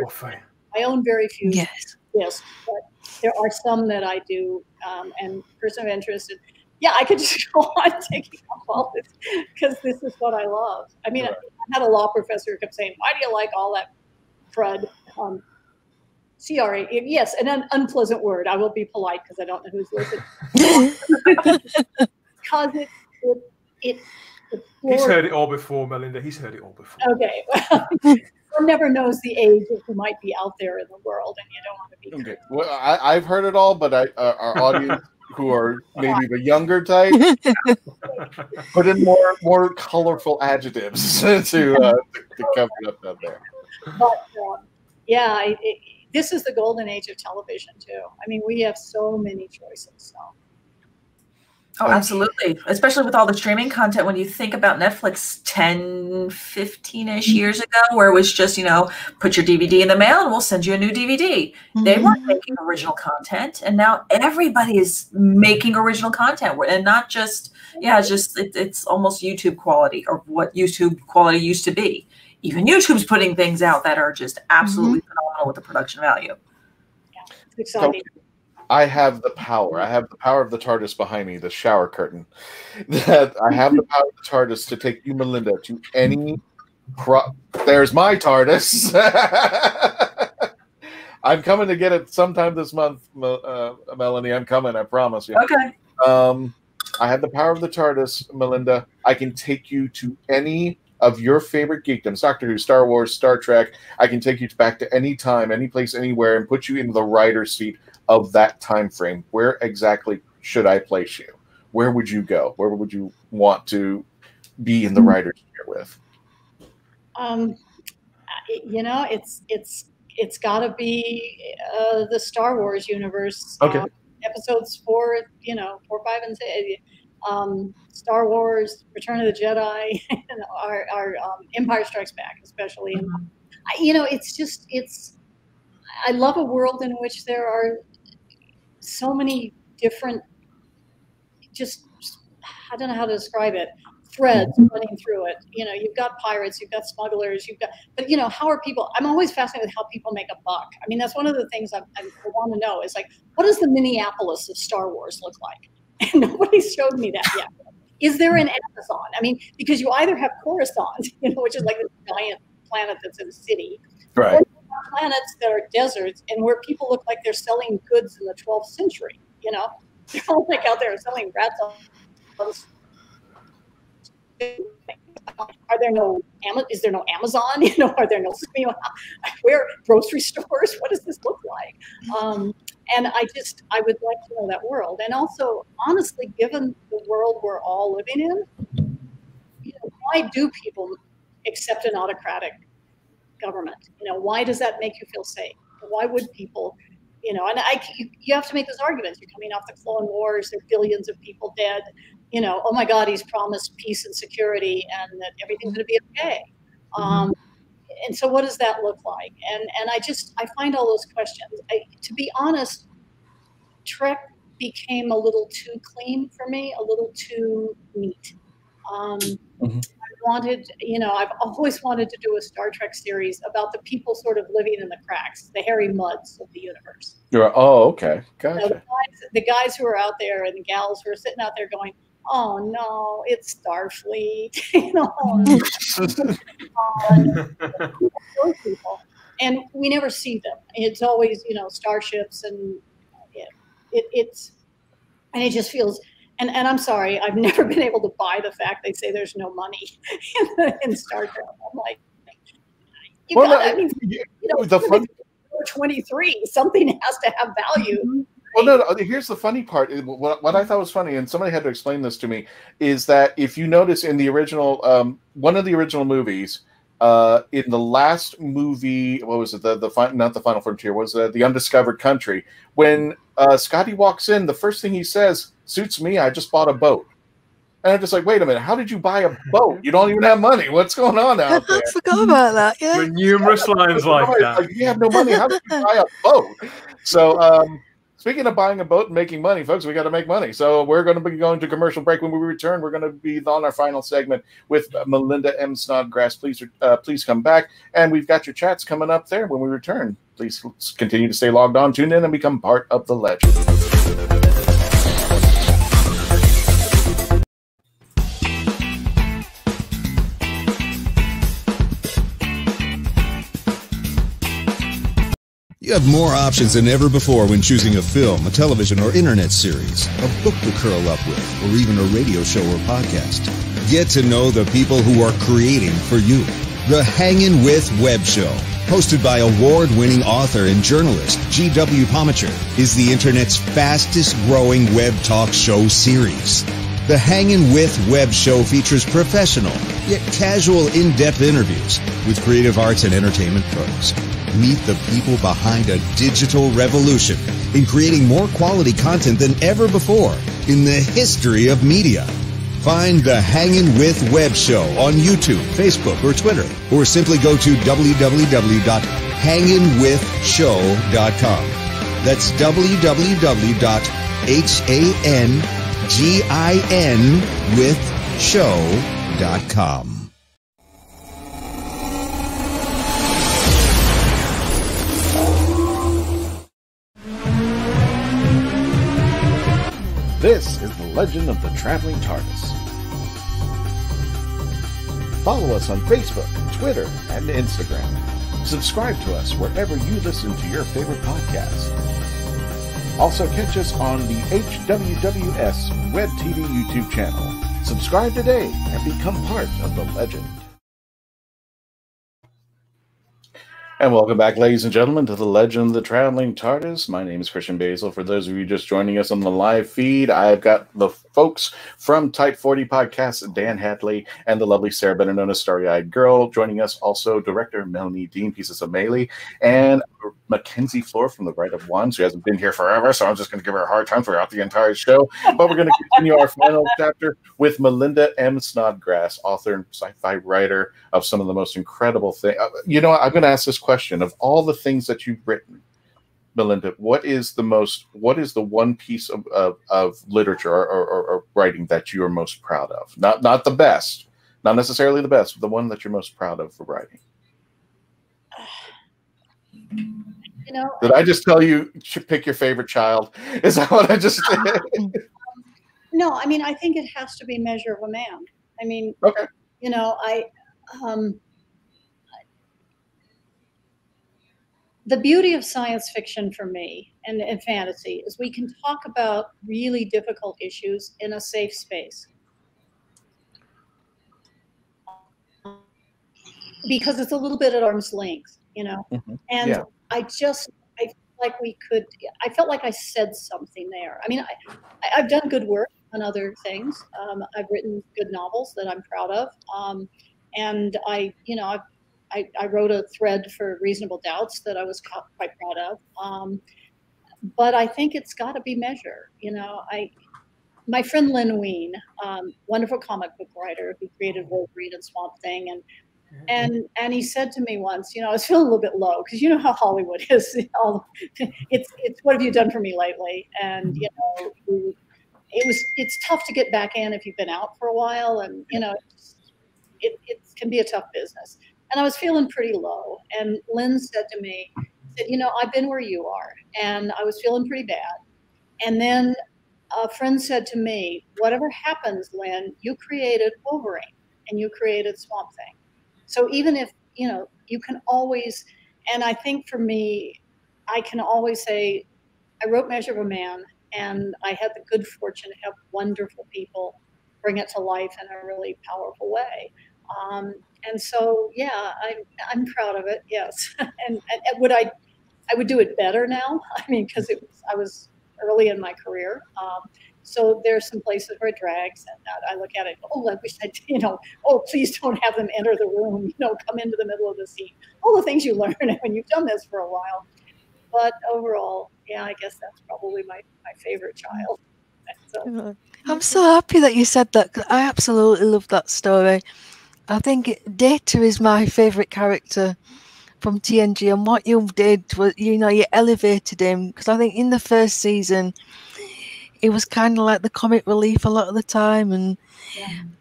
I own very few. Yes. Yes, but there are some that I do, um, and person of interest. And yeah, I could just go on taking up all this because this is what I love. I mean, I, I had a law professor who kept saying, "Why do you like all that crud?" Um, CRA, yes, an un- unpleasant word. I will be polite because I don't know who's listening. Because it, it, it, He's heard it all before, Melinda. He's heard it all before. Okay. Well, one never knows the age of who might be out there in the world, and you don't want to be. Okay. Well, I, I've heard it all, but I, uh, our audience who are maybe the younger type, put in more more colorful adjectives to, uh, to, to cover it up out there. But um, yeah, it, it, this is the golden age of television too. I mean, we have so many choices. So. Oh, absolutely. Especially with all the streaming content. When you think about Netflix 10, 15 ish Mm-hmm. years ago, where it was just, you know, put your DVD in the mail and we'll send you a new DVD. They weren't Mm-hmm. making original content. And now everybody is making original content and not just, yeah, it's just, it, it's almost YouTube quality or what YouTube quality used to be. Even YouTube's putting things out that are just absolutely phenomenal with the production value. It's exciting. I have the power. I have the power of the TARDIS behind me, the shower curtain. That I have the power of the TARDIS to take you, Melinda, to any. Pro- There's my TARDIS. I'm coming to get it sometime this month, uh, Melanie. I'm coming. I promise you. Okay. Um, I have the power of the TARDIS, Melinda. I can take you to any of your favorite geekdoms, Doctor Who, Star Wars, Star Trek. I can take you back to any time, any place, anywhere, and put you in the writer's seat of that time frame. Where exactly should I place you? Where would you go? Where would you want to be in the writer's chair with? Um, you know, it's it's it's got to be uh, the Star Wars universe. Okay. um, episodes four, you know, four, five, and six. Um, Star Wars, Return of the Jedi, and our, our um, Empire Strikes Back, especially. I, you know, it's just it's. I love a world in which there are so many different, just I don't know how to describe it, threads mm-hmm. running through it. You know, you've got pirates, you've got smugglers, you've got, but you know, how are people? I'm always fascinated with how people make a buck. I mean, that's one of the things I, I want to know is like, what does the Minneapolis of Star Wars look like? And nobody's showed me that yet. Is there an Amazon? I mean, because you either have Coruscant, you know, which is like this giant planet that's in a city, Right. Planets that are deserts and where people look like they're selling goods in the 12th century. You know, they're all like out there selling rats on are there no is there no Amazon? You know, are there no you know, where grocery stores? What does this look like? Um, and I just I would like to know that world. And also, honestly, given the world we're all living in, you know, why do people accept an autocratic government? You know, why does that make you feel safe? Why would people? You know, and I you, you have to make those arguments. You're coming off the Clone Wars. There are billions of people dead you know, oh my God, he's promised peace and security and that everything's going to be okay. Um, and so, what does that look like? And and I just I find all those questions. I, to be honest, Trek became a little too clean for me, a little too neat. Um, I wanted, you know, I've always wanted to do a Star Trek series about the people sort of living in the cracks, the Harry Mudds of the universe. You're, oh, okay. You know, the, guys, the guys who are out there and the gals who are sitting out there going, "Oh no, it's Starfleet," you know, those people, and we never see them. It's always, you know, starships, and it, it, it's, and it just feels. And, and I'm sorry, I've never been able to buy the fact they say there's no money in, in Star Trek. I'm like, you Well, got, no, I mean, you know, the fun- 23, something has to have value. Well, no, no. Here's the funny part. What, what I thought was funny, and somebody had to explain this to me, is that if you notice in the original, um, one of the original movies, uh, in the last movie, what was it? The the fi- not the Final Frontier was uh, the Undiscovered Country. When uh, Scotty walks in, the first thing he says, "Suits me. I just bought a boat." And I'm just like, wait a minute, how did you buy a boat? You don't even have money. What's going on out there? I forgot about that. Yeah. With numerous lines like that. like, you have no money. How did you buy a boat? So, um, speaking of buying a boat and making money, folks, we got to make money. So, we're going to be going to commercial break. When we return, we're going to be on our final segment with Melinda M. Snodgrass. Please, uh, please come back. And we've got your chats coming up there when we return. Please continue to stay logged on, tune in, and become part of the legend. You have more options than ever before when choosing a film, a television or internet series, a book to curl up with, or even a radio show or podcast. Get to know the people who are creating for you. The Hangin' With Web Show. hosted by award-winning author and journalist G.W. Pomichter, is the internet's fastest-growing web talk show series. The Hangin' With web show features professional, yet casual, in-depth interviews with creative arts and entertainment pros. Meet the people behind a digital revolution in creating more quality content than ever before in the history of media. Find the Hangin' With web show on YouTube, Facebook, or Twitter, or simply go to www.hanginwithshow.com. That's www.hanginwithshow.com G-I-N with show.com. This is the legend of the traveling TARDIS. Follow us on Facebook, Twitter, and Instagram. Subscribe to us wherever you listen to your favorite podcast. Also catch us on the HWWS Web TV YouTube channel. Subscribe today and become part of the legend. And welcome back, ladies and gentlemen, to the Legend of the Traveling TARDIS. My name is Christian Basil. For those of you just joining us on the live feed, I've got the folks from Type 40 Podcast, Dan Hadley, and the lovely Sarah, better known as Starry Eyed Girl, joining us. Also, director Melanie Dean, Pieces of Melee, and Mackenzie Flohr from the Right of One. She hasn't been here forever, so I'm just going to give her a hard time throughout the entire show. But we're going to continue our final chapter with Melinda M. Snodgrass, author and sci-fi writer of some of the most incredible things. Uh, you know, I'm going to ask this question: of all the things that you've written, Melinda, what is the most? What is the one piece of of, of literature or, or, or writing that you are most proud of? Not not the best, not necessarily the best, but the one that you're most proud of for writing. You know, Did I just tell you to pick your favorite child? Is that what I just did? no, I mean, I think it has to be Measure of a Man. I mean, okay. you know, I, um, the beauty of science fiction for me and, and fantasy is we can talk about really difficult issues in a safe space. Because it's a little bit at arm's length, you know? Mhm. And Yeah. I just, I felt like we could, I felt like I said something there. I mean, I, I- I've done good work on other things. Um, I've written good novels that I'm proud of. Um, and I, you know, I've, I, I wrote a thread for Reasonable Doubts that I was quite proud of. Um, but I think it's got to be measure. You know, I, my friend Len Wein, um, wonderful comic book writer who created Wolverine and Swamp Thing, and and and he said to me once, you know, I was feeling a little bit low because you know how Hollywood is. All it's it's what have you done for me lately? And you know, it was it's tough to get back in if you've been out for a while, and you know, it it can be a tough business. And I was feeling pretty low, and Len said to me, said, you know, I've been where you are, and I was feeling pretty bad. And then a friend said to me, whatever happens, Len, you created Wolverine and you created Swamp Thing. So even if, you know, you can always, and I think for me, I can always say, I wrote Measure of a Man, and I had the good fortune to have wonderful people bring it to life in a really powerful way. Um, and so, yeah, I'm I'm proud of it. Yes, and, and, and would I, I would do it better now. I mean, because it was I was early in my career. Um, so there's some places where it drags, and I I look at it. Oh, I wish I, you know. Oh, please don't have them enter the room. You know, come into the middle of the scene. All the things you learn when you've done this for a while. But overall, yeah, I guess that's probably my my favorite child. So, I'm so happy that you said that. 'cause I absolutely love that story. I think it- Data is my favourite character from TNG, and what you did was, you know, you elevated him because I think in the first season, it was kind of like the comic relief a lot of the time, and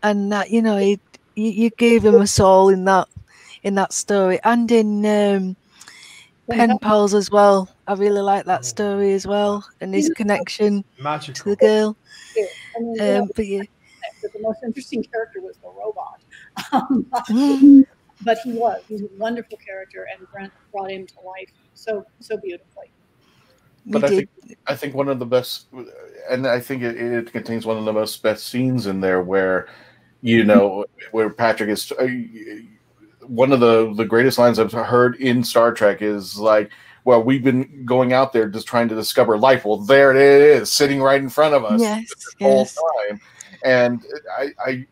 and that you know, he, you, you gave him a soul in that in that story, and in um, Pen Pals as well. I really like that story as well, and his connection to the girl. yeah. I mean, you know, Um, but yeah. the the most interesting character was the robot. Um, but, Mm. but he was. He's a wonderful character, and Brent brought him to life so so beautifully. but I think I think one of the best, and I think it, it contains one of the most best scenes in there where, you know, where Patrick is. uh, one of the the greatest lines I've heard in Star Trek is like, "Well, we've been going out there just trying to discover life. Well, there it is, sitting right in front of us Yes, the whole yes. time." And I, I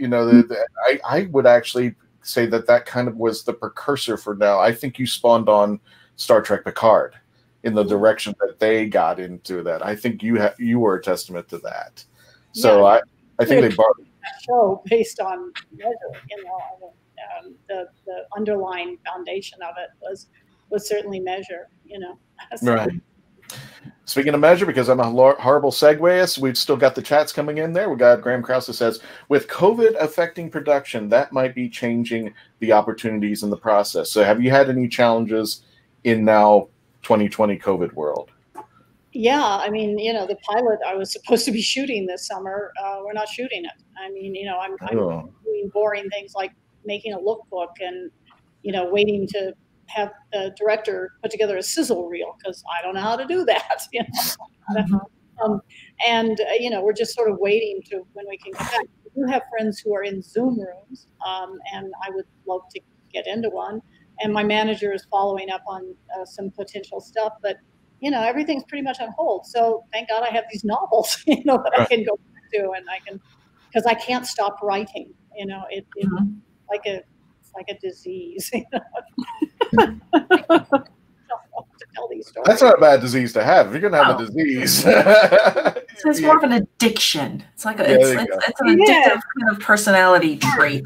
you know, the, the, I I would actually say that that kind of was the precursor for now. I think you spawned on Star Trek Picard in the direction that they got into that. I think you ha- you were a testament to that. So Yeah. I I think they borrowed. show based on measure. You know, um, the the underlying foundation of it was was certainly measure. You know, So- Right. Speaking of measure, because I'm a horrible segueist, we've still got the chats coming in there. We got Graham Krause that says, with COVID affecting production, that might be changing the opportunities in the process. So, have you had any challenges in now 2020 COVID world? Yeah, I mean, you know, the pilot I was supposed to be shooting this summer, uh, we're not shooting it. I mean, you know, I'm, I'm Oh. doing boring things like making a lookbook and, you know, waiting to have the director put together a sizzle reel because I don't know how to do that. You know? um, and uh, you know, we're just sort of waiting to when we can get back. We do have friends who are in Zoom rooms, um, and I would love to get into one. And my manager is following up on uh, some potential stuff, but you know, everything's pretty much on hold. So thank God I have these novels, you know, that I can go back to, and I can because I can't stop writing. You know, it, it's like a it's like a disease. You know? I don't know how to tell these stories. That's not a bad disease to have. If you're going to have No. a disease, So it's more of an addiction. It's like a, Yeah, it's, it's, it's an addictive Yeah. kind of personality trait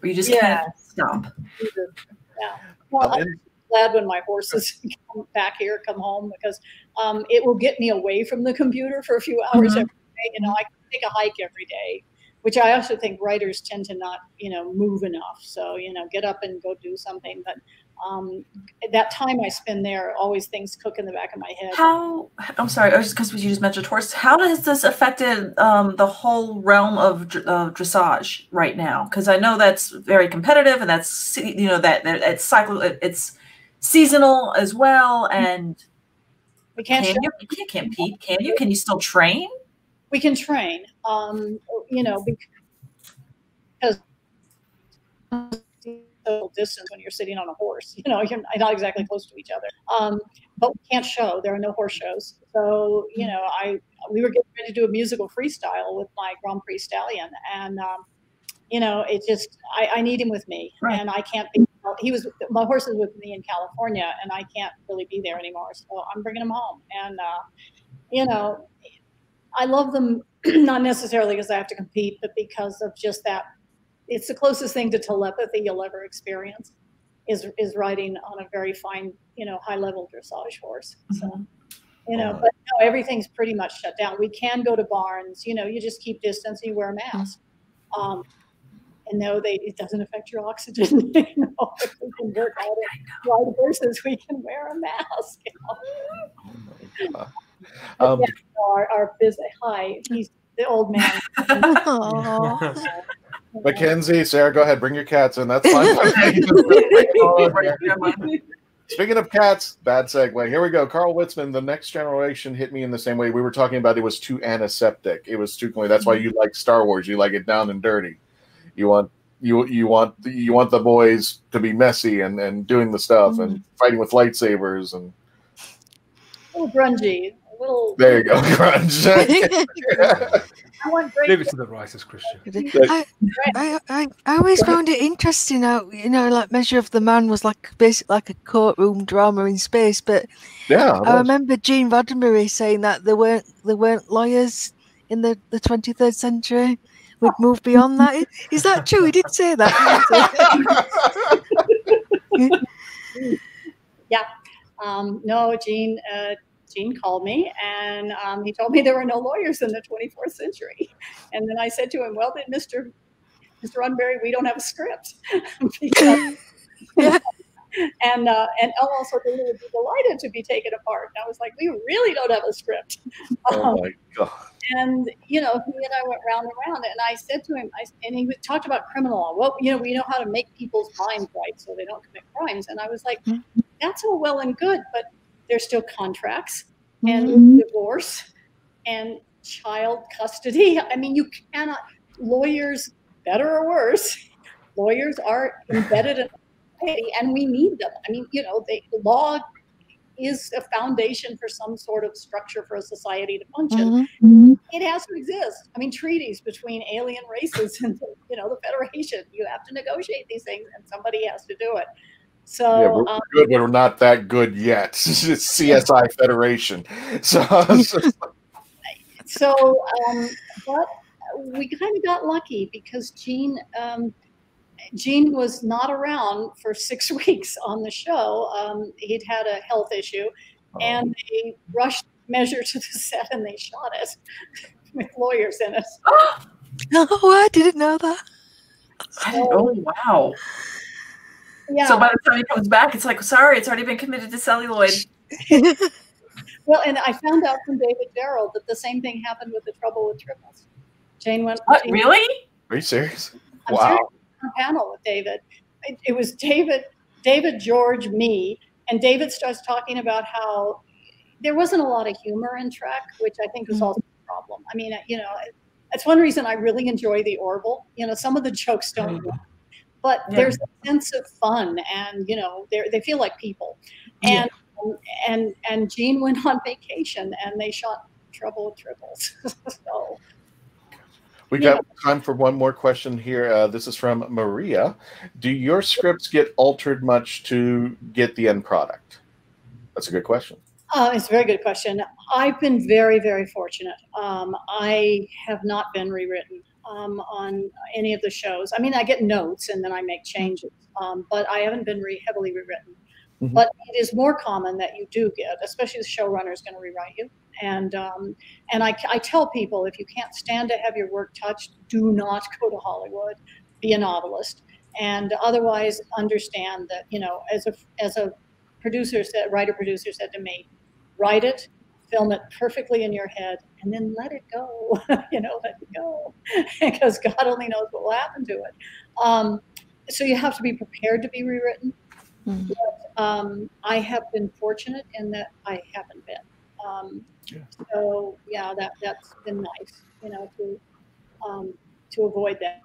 where you just can't stop. Yeah. Well, I'm glad when my horses come back here, come home, because um, it will get me away from the computer for a few hours Mhm. every day. You know, I can take a hike every day, which I also think writers tend to not, you know, move enough. So, you know, get up and go do something. But um, that time I spend there, always things cook in the back of my head. How I'm sorry, just because you just mentioned horse. How has this affected um, the whole realm of uh, dressage right now? Because I know that's very competitive, and that's you know that, that it's cycle, it- it's seasonal as well. And we can't can you, you can't compete, can you? Can you still train? we can train um you know because social distance when you're sitting on a horse you know you're not exactly close to each other. Um but we can't show there are no horse shows. So you know i we were getting ready to do a musical freestyle with my grand prix stallion and um you know it just i, I need him with me and i can't be he was my horse is with me in california and i can't really be there anymore. So i'm bringing him home and uh you know I love them not necessarily because I have to compete, but because of just that. It's the closest thing to telepathy you'll ever experience. Is is riding on a very fine, you know, high level dressage horse. So, you know, but no, everything's pretty much shut down. We can go to barns. You know, you just keep distance. You wear a mask. Um, and no, they it doesn't affect your oxygen. you know, if we can work out it, ride horses, we can wear a mask. You know? Um, yeah, our, our busy, hi, he's the old man. Mackenzie, Sarah, go ahead, bring your cats in. That's fine. Speaking of cats, bad segue. Here we go. Carl Witzman, the next generation hit me in the same way. We were talking about it was too antiseptic. It was too clean. That's why you mm-hmm. like Star Wars. You like it down and dirty. You want you you want you want the boys to be messy and, and doing the stuff and mm-hmm. fighting with lightsabers and a little grungy, a little. there you go, grunge. I. Leave it to the writers, Christian. I, I, I, I always found it interesting how you know, like Measure of the Man was like basically like a courtroom drama in space. But Yeah, it I remember Gene Roddenberry saying that there weren't there weren't lawyers in the the twenty third century. We'd move beyond that. Is- Is that true? He did say that. Yeah. Um, no, Gene. Uh, Gene called me and um, he told me there were no lawyers in the 24th century. And then I said to him, "Well, then, Mr. Mr. Roddenberry, we don't have a script." Because- and uh, and Elle also said would be delighted to be taken apart. And I was like, "We really don't have a script." oh Um, my god. and you know he and i went round and round and i said to him I, and he talked about criminal law well you know we know how to make people's minds right so they don't commit crimes and i was like that's all well and good but there's still contracts and divorce and child custody i mean you cannot lawyers better or worse lawyers are embedded in society and we need them. I mean, you know, they, law is a foundation for some sort of structure for a society to function. Mhm. It has to exist. I mean, treaties between alien races and you know the Federation. You have to negotiate these things, and somebody has to do it. So yeah, we're, um, we're good, but we're not that good yet. it's CSI Federation. So, so so um, but we kind of got lucky because Gene um, Gene was not around for six weeks on the show. Um, he'd had a health issue, and they rushed measure to the set and they shot it with lawyers in it. Oh, I didn't know that. Oh wow. Yeah. So by the time he comes back, it's like, sorry, it's already been committed to celluloid. Well, and I found out from David Gerrold that the same thing happened with the trouble with Tribbles. Gene went. What, Gene- really? are you serious? I'm wow. serious, on a panel with David. It, it was David, David, George, me, and David starts talking about how there wasn't a lot of humor in Trek, which I think was mm-hmm. also a problem. I mean, you know, that's one reason I really enjoy the Orville. You know, some of the jokes don't mm-hmm. work, but Yeah. there's a sense of fun, and you know, they they feel like people. Yeah. And and and Gene went on vacation, and they shot Trouble with Tribbles. so. We Yeah. got time for one more question here. Uh, this is from Maria. Do your scripts get altered much to get the end product? That's a good question. Uh, it's a very good question. I've been very, very fortunate. Um, I have not been rewritten um, on any of the shows. I mean, I get notes and then I make changes, um, but I haven't been re- heavily rewritten. Mhm. But it is more common that you do get, especially the showrunner is going to rewrite you. And um, and I, I tell people if you can't stand to have your work touched, do not go to Hollywood. Be a novelist, and otherwise understand that you know as a as a producer said, writer producer said to me, write it, film it perfectly in your head, and then let it go. you know, let it go, because God only knows what will happen to it. Um, so you have to be prepared to be rewritten. But, um, I have been fortunate in that I haven't been. Um, So yeah, that that's been nice, you know, to um, to avoid that.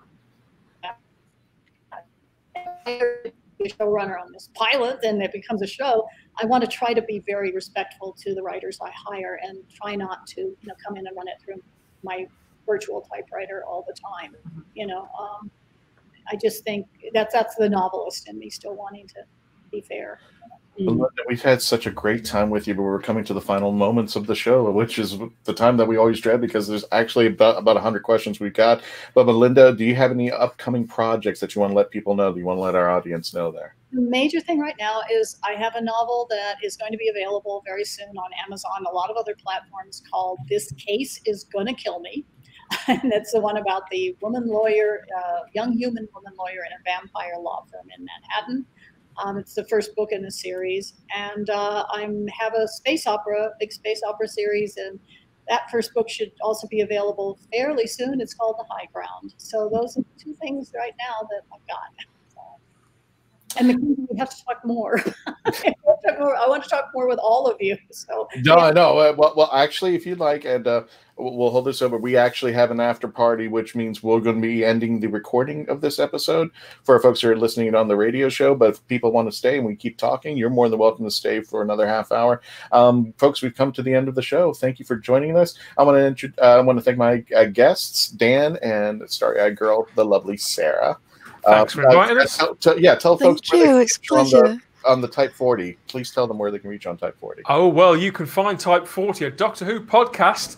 A showrunner on this pilot, then it becomes a show. I want to try to be very respectful to the writers I hire and try not to, you know, come in and run it through my virtual typewriter all the time. You know, um, I just think that's that's the novelist in me still wanting to be fair. We've had such a great time with you, but we're coming to the final moments of the show, which is the time that we always dread because there's actually about about hundred questions we've got. But Melinda, do you have any upcoming projects that you want to let people know? Do you want to let our audience know there? The major thing right now is I have a novel that is going to be available very soon on Amazon, a lot of other platforms called This Case is Gonna Kill Me. and that's the one about the woman lawyer, uh, young human woman lawyer in a vampire law firm in Manhattan. Um, it's the first book in the series, and uh, I'm have a space opera, big space opera series, and that first book should also be available fairly soon. It's called The High Ground. So those are the two things right now that I've got. And Mackenzie, we have to talk more. I want to talk more- with all of you. So No, no. Uh, well, well, actually, if you'd like, and uh, we'll hold this over. We actually have an after party, which means we're going to be ending the recording of this episode for folks who are listening on the radio show. But if people want to stay and we keep talking, you're more than welcome to stay for another half hour. Um, folks, we've come to the end of the show. Thank you for joining us. I want to intro- uh, I want to thank my uh, guests, Dan and Starry Eyed Girl, the lovely Sarah. Thanks for uh, inviting us. tell- tell- yeah, tell Thank folks where they you, it's a reach you on pleasure. the, on the Type 40. Please tell them where they can reach on Type 40. Oh, well, you can find Type 40, a Doctor Who podcast.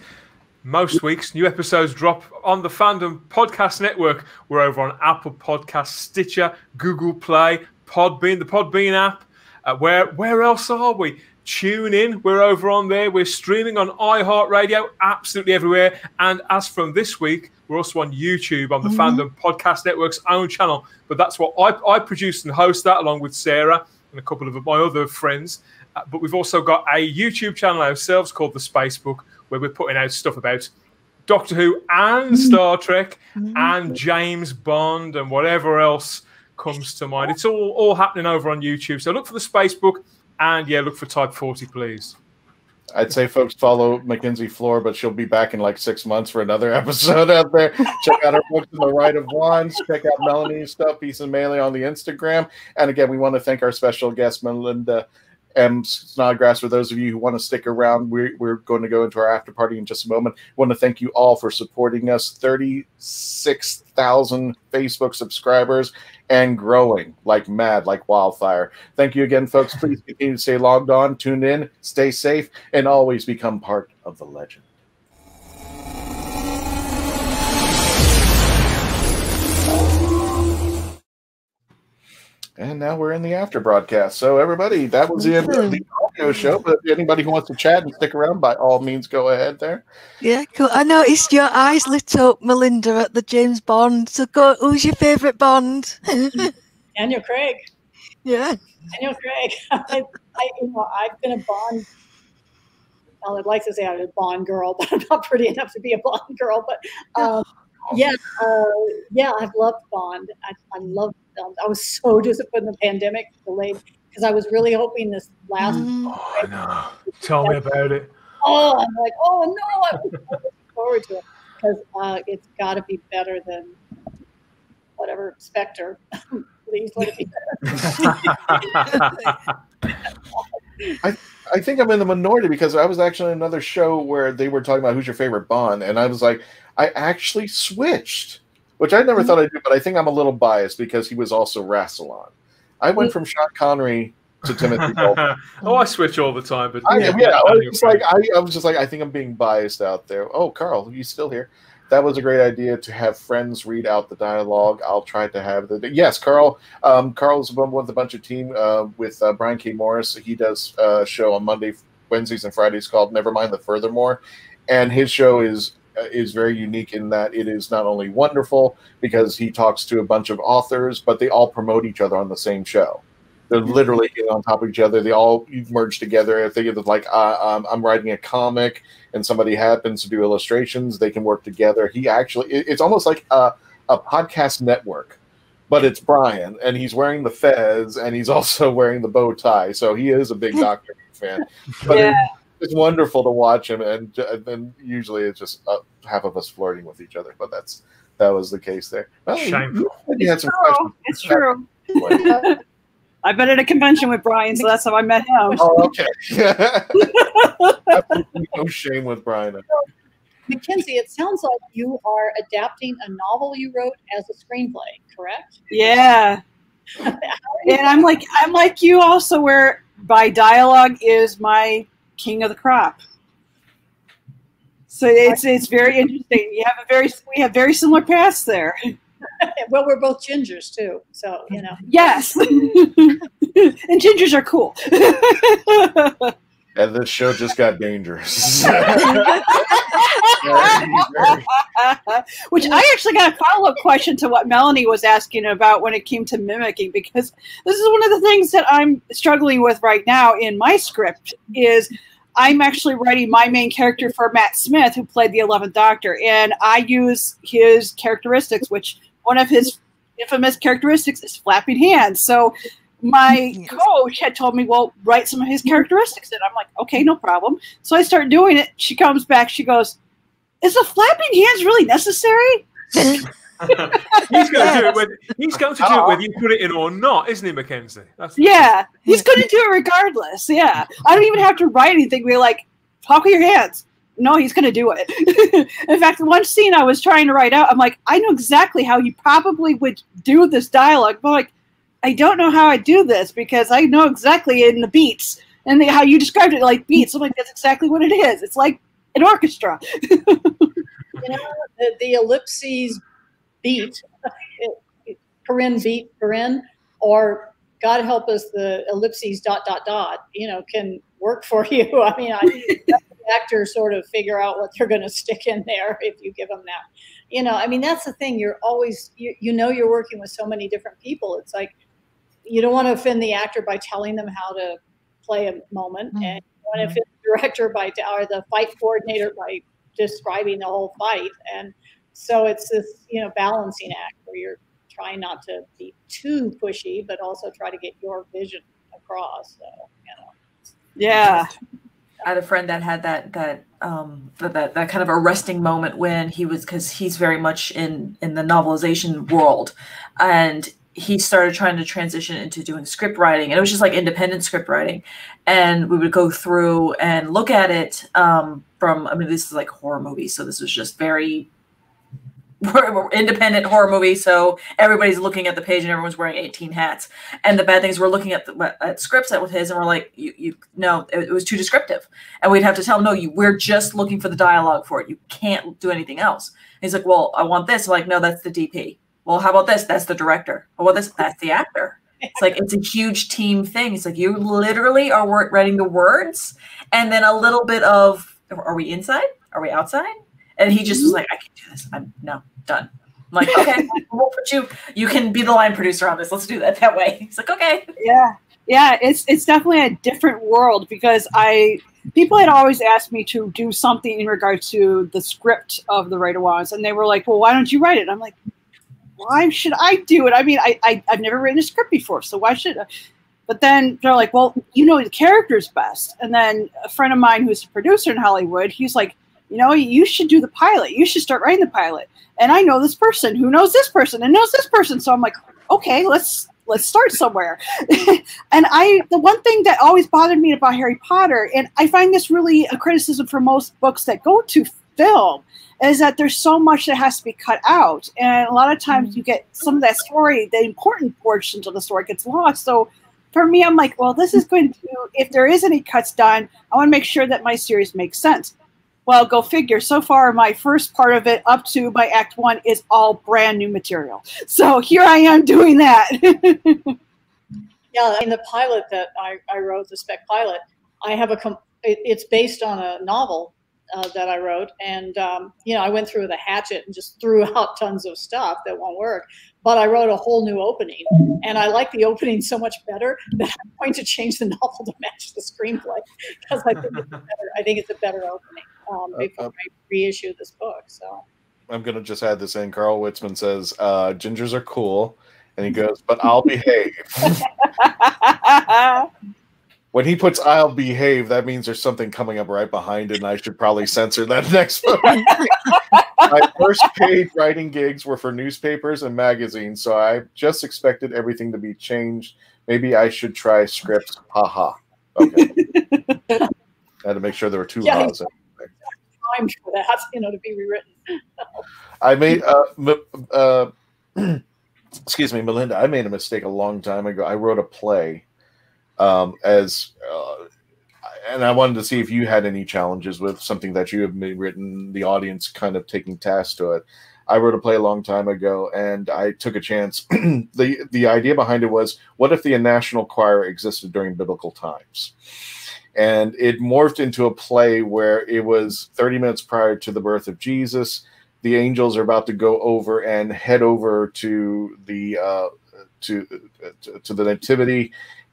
Most weeks, new episodes drop on the Fandom Podcast Network. We're over on Apple Podcasts, Stitcher, Google Play, Podbean, the Podbean app. Uh, where where else are we? Tune in. We're over on there. We're streaming on iHeartRadio, absolutely everywhere. And as from this week, we're also on YouTube on the mm-hmm. Fandom Podcast Network's own channel. But that's what I, I produce and host that along with Sarah and a couple of my other friends. Uh, but we've also got a YouTube channel ourselves called The Spacebook, where we're putting out stuff about Doctor Who and mm-hmm. Star Trek mm-hmm. and James Bond and whatever else comes to mind. It's all all happening over on YouTube. So look for the Spacebook and yeah, look for Type 40, please. I'd say folks follow Mackenzie Flohr, but she'll be back in like six months for another episode out there. Check out her books in the Rite of Wands. Check out Melanie's stuff, Peace and Melee on the Instagram. And again, we want to thank our special guest, Melinda M. Snodgrass. For those of you who want to stick around, we're, we're going to go into our after party in just a moment. I want to thank you all for supporting us. 36,000 Facebook subscribers and growing like mad, like wildfire. Thank you again, folks. Please continue to stay logged on, tune in, stay safe, and always become part of the legend. And now we're in the after broadcast. So, everybody, that was the end of the audio show. But anybody who wants to chat and stick around, by all means, go ahead there. Yeah, cool. I noticed your eyes lit up, Melinda, at the James Bond. So, go, who's your favourite Bond? Daniel Craig. Yeah. Daniel Craig. I, I, you know, I've been a Bond. Well, I'd like to say I'm a Bond girl, but I'm not pretty enough to be a Bond girl. But um, yeah, uh, yeah, I've loved Bond. I, I love films. I was so disappointed in the pandemic delayed because I was really hoping this last. Oh, no. Tell me about it. Oh, I'm like, oh no, I'm looking forward to it because uh, it's got to be better than whatever Spectre. Please let it be better. I, I think I'm in the minority because I was actually in another show where they were talking about who's your favorite Bond, and I was like, I actually switched, which I never mm-hmm. thought I'd do, but I think I'm a little biased because he was also Rassilon. I went mm-hmm. from Sean Connery to Timothy Dalton. oh, I switch all the time, but I, yeah, yeah, I was Craig. like, I, I was just like, I think I'm being biased out there. Oh, Carl, are you still here? That was a great idea to have friends read out the dialogue. I'll try to have the yes, Carl. Um, Carl's with a bunch of team uh, with uh, Brian K. Morris. He does a show on Monday, Wednesdays, and Fridays called Never Mind the Furthermore, and his show is uh, is very unique in that it is not only wonderful because he talks to a bunch of authors, but they all promote each other on the same show. They're literally getting on top of each other. They all merge together. If they get like, uh, um, I'm writing a comic and somebody happens to do illustrations, they can work together. He actually, it- it's almost like a, a podcast network, but it's Brian, and he's wearing the fez, and he's also wearing the bow tie. So he is a big Doctor Who fan. But Yeah. it's, it's wonderful to watch him, and, and then usually it's just uh, half of us flirting with each other. But that's that was the case there. Well, you- Shameful. you you had some true. questions. It's true. I've been at a convention with Brian, so that's how I met him. Oh, okay. No shame with Brian. Mackenzie, it sounds like you are adapting a novel you wrote as a screenplay, correct? Yeah. and I'm like I'm like you also where by dialogue is my king of the crop. So it's it's very interesting. You have a very we have very similar paths there. well, we're both gingers too, so you know. Yes. and gingers are cool. And this show just got dangerous. Which I actually got a follow up question to what Melanie was asking about when it came to mimicking, because this is one of the things that I'm struggling with right now in my script is I'm actually writing my main character for Matt Smith, who played the Eleventh Doctor, and I use his characteristics, which one of his infamous characteristics is flapping hands. So my coach had told me, well, write some of his characteristics. And I'm like, okay, no problem. So I start doing it. She comes back. She goes, is the flapping hands really necessary? he's going to do it whether he's going to do it whether you put it in or not, isn't he, Mackenzie? That's Yeah, he's going to do it regardless. Yeah. I don't even have to write anything. We're like, talk with your hands. No, he's going to do it. in fact, one scene I was trying to write out, I'm like, I know exactly how you probably would do this dialogue. But like, I don't know how I do this because I know exactly in the beats and the, how you described it like beats. I'm like, that's exactly what it is. It's like an orchestra. you know, the, the ellipses beat, Corinne beat Corinne, or God help us, the ellipses dot dot dot, you know, can work for you. I mean, I actors sort of figure out what they're going to stick in there if you give them that. You know, I mean, that's the thing. You're always, you, you know, you're working with so many different people. It's like you don't want to offend the actor by telling them how to play a moment, mm-hmm. and you want to mm-hmm. offend the director by or the fight coordinator by describing the whole fight. And so it's this, you know, balancing act where you're trying not to be too pushy, but also try to get your vision across. So, you know. Yeah. I had a friend that had that that um that that, kind of arresting moment when he was because he's very much in in the novelization world, and he started trying to transition into doing script writing and it was just like independent script writing. And we would go through and look at it um, from i mean this is like horror movie so this was just very independent horror movie so everybody's looking at the page and everyone's wearing 18 hats and the bad things we're looking at the at scripts that with his and we're like you, you no it, it was too descriptive and we'd have to tell him no you we're just looking for the dialogue for it you can't do anything else and he's like well i want this I'm like no that's the dp well, how about this? That's the director. Well, this that's the actor. It's like it's a huge team thing. It's like you literally are writing the words, and then a little bit of are we inside? Are we outside? And he just was mm-hmm. like, I can't do this. I'm no done. I'm like, okay, we'll put you. You can be the line producer on this. Let's do that that way. He's like, okay. Yeah, yeah. It's it's definitely a different world because I people had always asked me to do something in regards to the script of the Rite of Wands, and they were like, well, why don't you write it? I'm like, why should I do it? I mean, I, I have never written a script before, so why should I? But then they're like, well, you know the characters best. And then a friend of mine who's a producer in Hollywood, he's like, you know, you should do the pilot. You should start writing the pilot. And I know this person who knows this person and knows this person. So I'm like, okay, let's let's start somewhere. and I the one thing that always bothered me about Harry Potter, and I find this really a criticism for most books that go to film, is that there's so much that has to be cut out. And a lot of times you get some of that story, the important portions of the story gets lost. So for me, I'm like, well, this is going to, if there is any cuts done, I want to make sure that my series makes sense. Well, go figure. So far, my first part of it up to my act one is all brand new material. So here I am doing that. yeah, in the pilot that I, I wrote, the spec pilot, I have a, com- it, it's based on a novel uh, that I wrote. And, um, you know, I went through with a hatchet and just threw out tons of stuff that won't work. But I wrote a whole new opening. And I like the opening so much better that I'm going to change the novel to match the screenplay because I think it's a better, I think it's a better opening um, uh, before uh, I reissue this book. So I'm going to just add this in. Carl Witzman says, uh, Gingers are cool. And he goes, but I'll behave. When he puts "I'll behave," that means there's something coming up right behind it, and I should probably censor that next one. My first paid writing gigs were for newspapers and magazines, so I just expected everything to be changed. Maybe I should try scripts. Haha. Okay. I had to make sure there were two yeah, ha's. Time for that, you know, to be rewritten. I made. Uh, uh, excuse me, Melinda. I made a mistake a long time ago. I wrote a play um, as uh, and I wanted to see if you had any challenges with something that you have written, the audience kind of taking task to it. I wrote a play a long time ago, and I took a chance. the The idea behind it was, what if the national choir existed during biblical times? And it morphed into a play where it was 30 minutes prior to the birth of Jesus. The angels are about to go over and head over to the uh, to to the nativity,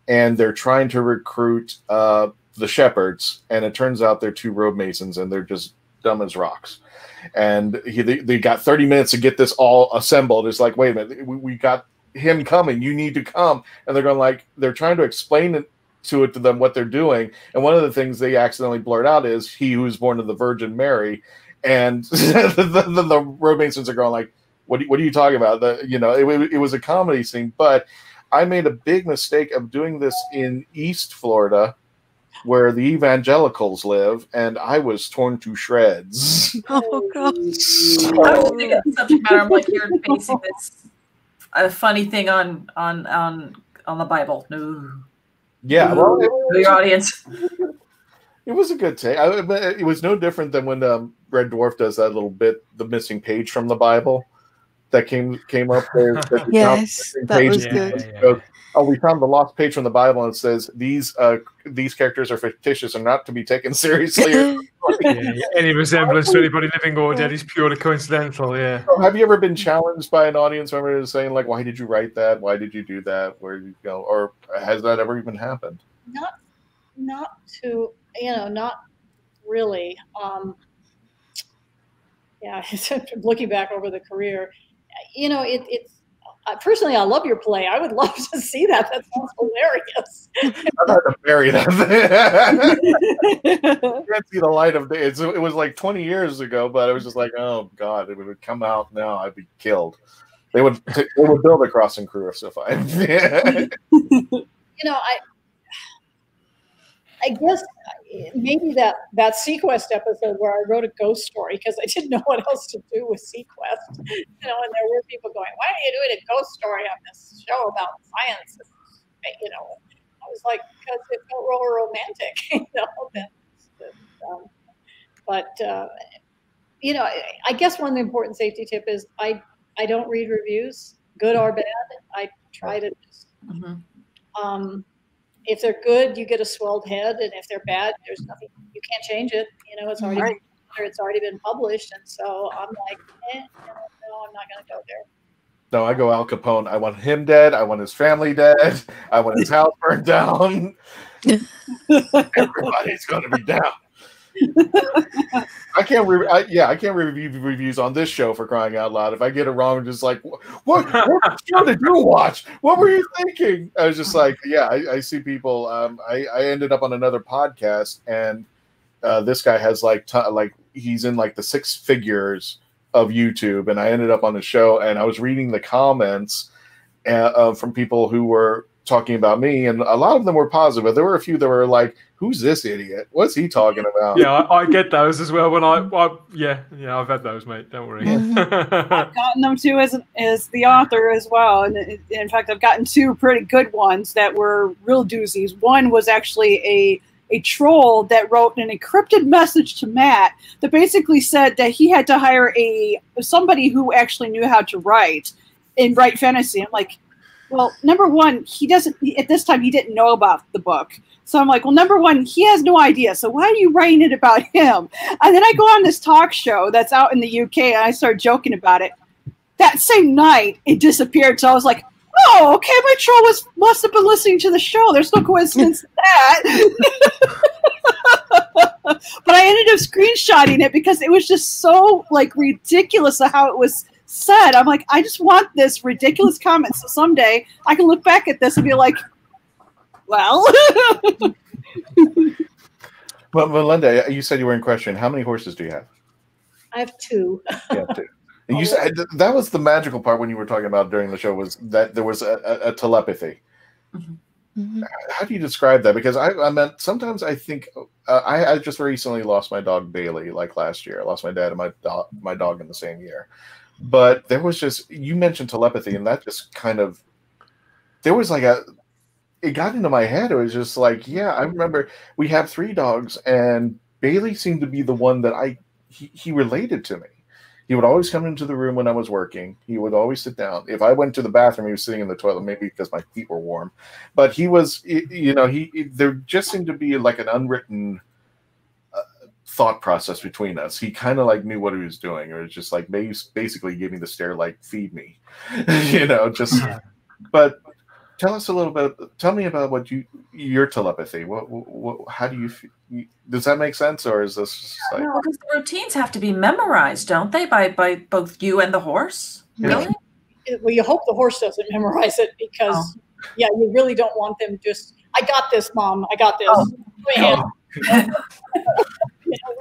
and they're trying to recruit uh, the shepherds, and it turns out they're two robe masons, and they're just dumb as rocks. And he, they, they got 30 minutes to get this all assembled. It's like, wait a minute, we, we got him coming. You need to come. And they're going like, they're trying to explain it to it to them what they're doing. And one of the things they accidentally blurt out is he who is born of the Virgin Mary. And the, the, the robe masons are going like, what, what are you talking about? The, you know, it, it was a comedy scene, but I made a big mistake of doing this in East Florida, where the evangelicals live, and I was torn to shreds. Oh god! I was thinking subject matter. I'm like, you're basing this a funny thing on on on on the Bible. No. Yeah, well, it, your audience. It was a good take. I, it was no different than when um, Red Dwarf does that little bit, the missing page from the Bible that came came up there. yes, that was good. Yeah, yeah. oh, we found the lost page from the Bible, and it says these uh, these characters are fictitious and not to be taken seriously. yeah, any resemblance to anybody living or dead is purely coincidental. Yeah. So have you ever been challenged by an audience member saying like, "Why did you write that? Why did you do that? Where did you go?" Or has that ever even happened? Not, not to you know, not really. Um, yeah, looking back over the career, you know, it, it's uh, personally, I love your play. I would love to see that. That sounds hilarious. I'm not to bury that. can't see the light of day. It's, it was like 20 years ago, but it was just like, oh god, if it would come out now, I'd be killed. They would they would build a crossing crew if I. you know, I I guess maybe that that seaQuest episode where I wrote a ghost story because I didn't know what else to do with seaQuest. You know, and there were people going, "Why are you doing a ghost story on this show about science?" You know, I was like, "Because it felt real romantic." You know, that, um, but uh, you know, I, guess one important safety tip is I I don't read reviews, good or bad. I try to just. Mm-hmm. Um, if they're good, you get a swelled head, and if they're bad, there's nothing you can't change it. You know, it's already Right. been, it's already been published, and so I'm like, eh, no, no, I'm not going to go there. No, I go Al Capone. I want him dead. I want his family dead. I want his house burned down. Everybody's going to be down. I can't. Re- I, yeah, I can't review reviews on this show for crying out loud. If I get it wrong, I'm just like, what? What show did you watch? What were you thinking? I was just like, yeah. I, I see people. Um, I, I ended up on another podcast, and uh, this guy has like t- like he's in like the six figures of YouTube, and I ended up on the show, and I was reading the comments uh, uh, from people who were talking about me, and a lot of them were positive. But there were a few that were like, "Who's this idiot? What's he talking about?" Yeah, I, I get those as well. When I, I, yeah, yeah, I've had those, mate. Don't worry. I've gotten them too as as the author as well, and in fact, I've gotten two pretty good ones that were real doozies. One was actually a a troll that wrote an encrypted message to Matt that basically said that he had to hire a somebody who actually knew how to write and write fantasy. I'm like, well, number one, he doesn't at this time he didn't know about the book. So I'm like, well, number one, he has no idea. So why are you writing it about him? And then I go on this talk show that's out in the UK and I start joking about it. That same night, it disappeared. So I was like, oh, okay, my troll was must have been listening to the show. There's no coincidence in that. but I ended up screenshotting it because it was just so like ridiculous how it was said. I'm like, I just want this ridiculous comment so someday I can look back at this and be like, well, Well, Melinda, you said you were in question. How many horses do you have? I have two. You have two. And you said that was the magical part when you were talking about during the show was that there was a, a, a telepathy. How do you describe that? Because I, I meant sometimes I think uh, I, I just recently lost my dog Bailey, like last year. I lost my dad and my dog, my dog in the same year. But there was just you mentioned telepathy, and that just kind of there was like a it got into my head. It was just like, yeah, I remember we have three dogs, and Bailey seemed to be the one that I he, he related to me. He would always come into the room when I was working. He would always sit down. If I went to the bathroom, he was sitting in the toilet, maybe because my feet were warm. But he was, you know, he there just seemed to be like an unwritten thought process between us. He kind of like knew what he was doing, or it was just like basically gave me the stare, like feed me, you know. Just, but tell us a little bit. Tell me about what you your telepathy. What, what how do you? Does that make sense, or is this just like? No, because the routines have to be memorized, don't they, by by both you and the horse? Really? Well, you hope the horse doesn't memorize it because, Oh. yeah, you really don't want them just. I got this, mom. I got this. Oh.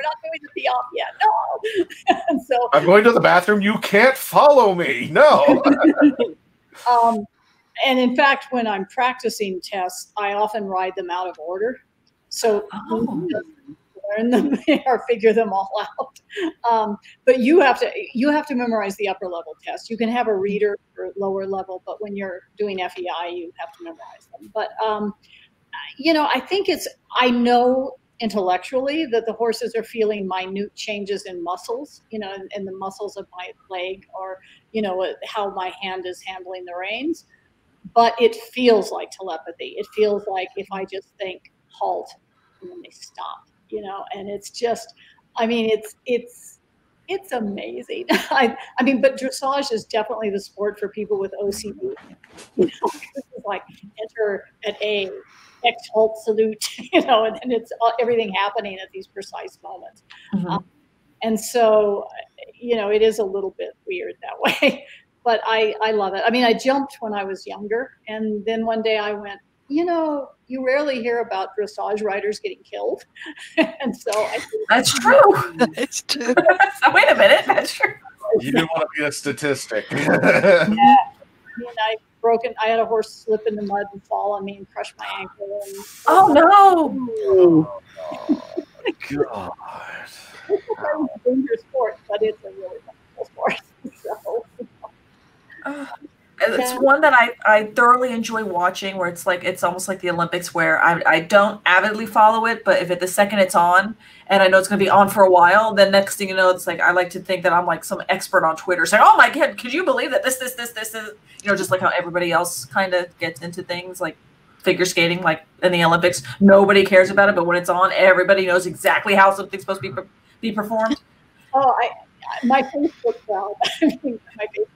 we're not doing the Beyond yet. No. and so, I'm going to the bathroom. You can't follow me. No. um, and in fact, when I'm practicing tests, I often ride them out of order. So Oh. learn them or figure them all out. Um, but you have to you have to memorize the upper level test. You can have a reader for lower level, but when you're doing FEI, you have to memorize them. But um, you know, I think it's I know intellectually that the horses are feeling minute changes in muscles, you know, in, in the muscles of my leg or you know uh, how my hand is handling the reins. But it feels like telepathy. It feels like if I just think halt, and then they stop, you know, and it's just, I mean, it's it's it's amazing. I I mean, but dressage is definitely the sport for people with OCD. You know, like enter at A, X halt salute, you know, and, and it's all, everything happening at these precise moments. Um, and so, you know, it is a little bit weird that way. but I I love it. I mean, I jumped when I was younger, and then one day I went, you know, you rarely hear about dressage riders getting killed, and so I. That's true. That's true. Wait a minute. That's true. You didn't want to be a statistic. yeah. I mean, I broken. I had a horse slip in the mud and fall on me and crush my ankle. And, oh no! Oh my god. It's a dangerous sport, but it's a really wonderful sport. So. Oh. It's one that I, I thoroughly enjoy watching where it's like it's almost like the Olympics where I, I don't avidly follow it, but if it the second it's on and I know it's gonna be on for a while, then next thing you know, it's like I like to think that I'm like some expert on Twitter. Saying, Oh my god, could you believe that this, this, this, this is you know, just like how everybody else kind of gets into things like figure skating, like in the Olympics, nobody cares about it, but when it's on, everybody knows exactly how something's supposed to be be performed. Oh, I my Facebook crowd, I mean, my Facebook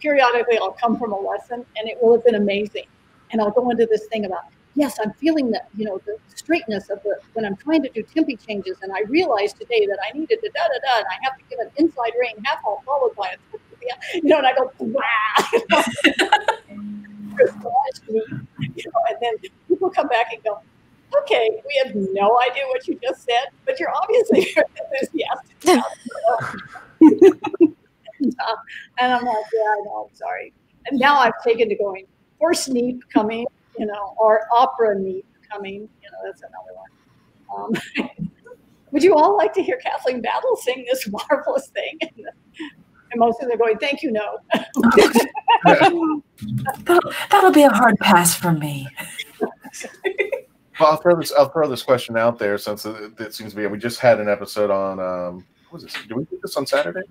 periodically I'll come from a lesson and it will have been amazing. And I'll go into this thing about, yes, I'm feeling the, you know, the straightness of the, when I'm trying to do tempi changes. And I realized today that I needed to da da da, and I have to give an inside rein half halt followed by a, you know, and I go, wow. you know, and then people come back and go, okay, we have no idea what you just said, but you're obviously enthusiastic. and, I'm like, yeah, I know, I'm sorry. And now I've taken to going horse neep coming, you know, or opera neep coming. You know, that's another one. Um, would you all like to hear Kathleen Battle sing this marvelous thing? And most of them are going, thank you, no. that'll, that'll be a hard pass for me. Well, I'll throw this. I'll throw this question out there since it, it seems to be. We just had an episode on. Um, what was this? Did we do this on Saturday?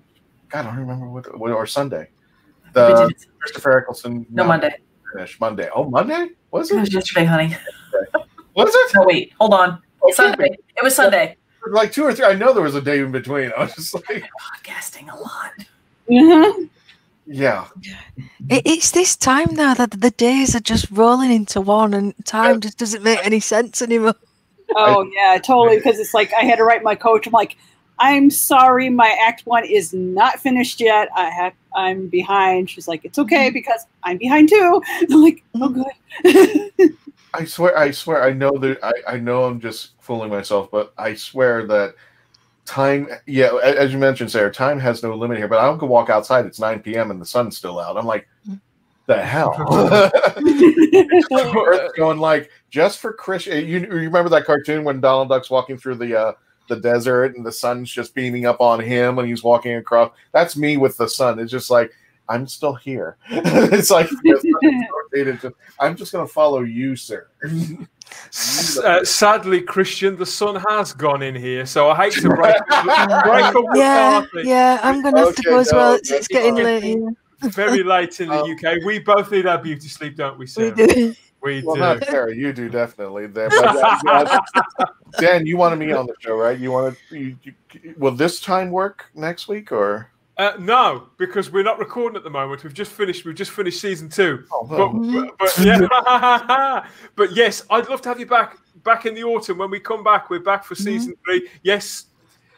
God, I don't remember what, what or Sunday. The Christopher Eccleston. No, Monday. Finish Monday. Oh, Monday was it? It was yesterday, honey. Was it? No, wait. Hold on. Sunday. It was Sunday. Like two or three. I know there was a day in between. I was just like podcasting a lot. Mm-hmm. Yeah. It, it's this time now that the days are just rolling into one, and time just doesn't make any sense anymore. Oh yeah, totally. Because it's like I had to write my coach. I'm like, I'm sorry, my act one is not finished yet. I have I'm behind. She's like, it's okay mm-hmm. because I'm behind too. I'm like, oh mm-hmm. good. I swear, I swear, I know that I, I know I'm just fooling myself, but I swear that time, yeah, as you mentioned, Sarah, time has no limit here. But I don't go walk outside. It's 9 p.m. and the sun's still out. I'm like, mm-hmm. the hell? Earth's going like just for Chris. Eh, you, you remember that cartoon when Donald Duck's walking through the uh, the desert and the sun's just beaming up on him and he's walking across? That's me with the sun. It's just like I'm still here. it's like I'm just going to follow you, sir. Uh, sadly, Christian, the sun has gone in here, so I hate to break, break up Yeah, party. yeah, I'm gonna have to Okay, go as no, well. It's, it's getting late. Very late in the Um, UK. We both need our beauty sleep, don't we, We do. We Well, do. not Sarah. You do definitely. There, but, Dan, you wanted me on the show, right? You wanted. You, you, will this time work next week or? Uh, no, because we're not recording at the moment. We've just finished. We've just finished season two. Oh, but, but, but yeah, but yes, I'd love to have you back back in the autumn when we come back. We're back for season three. Yes,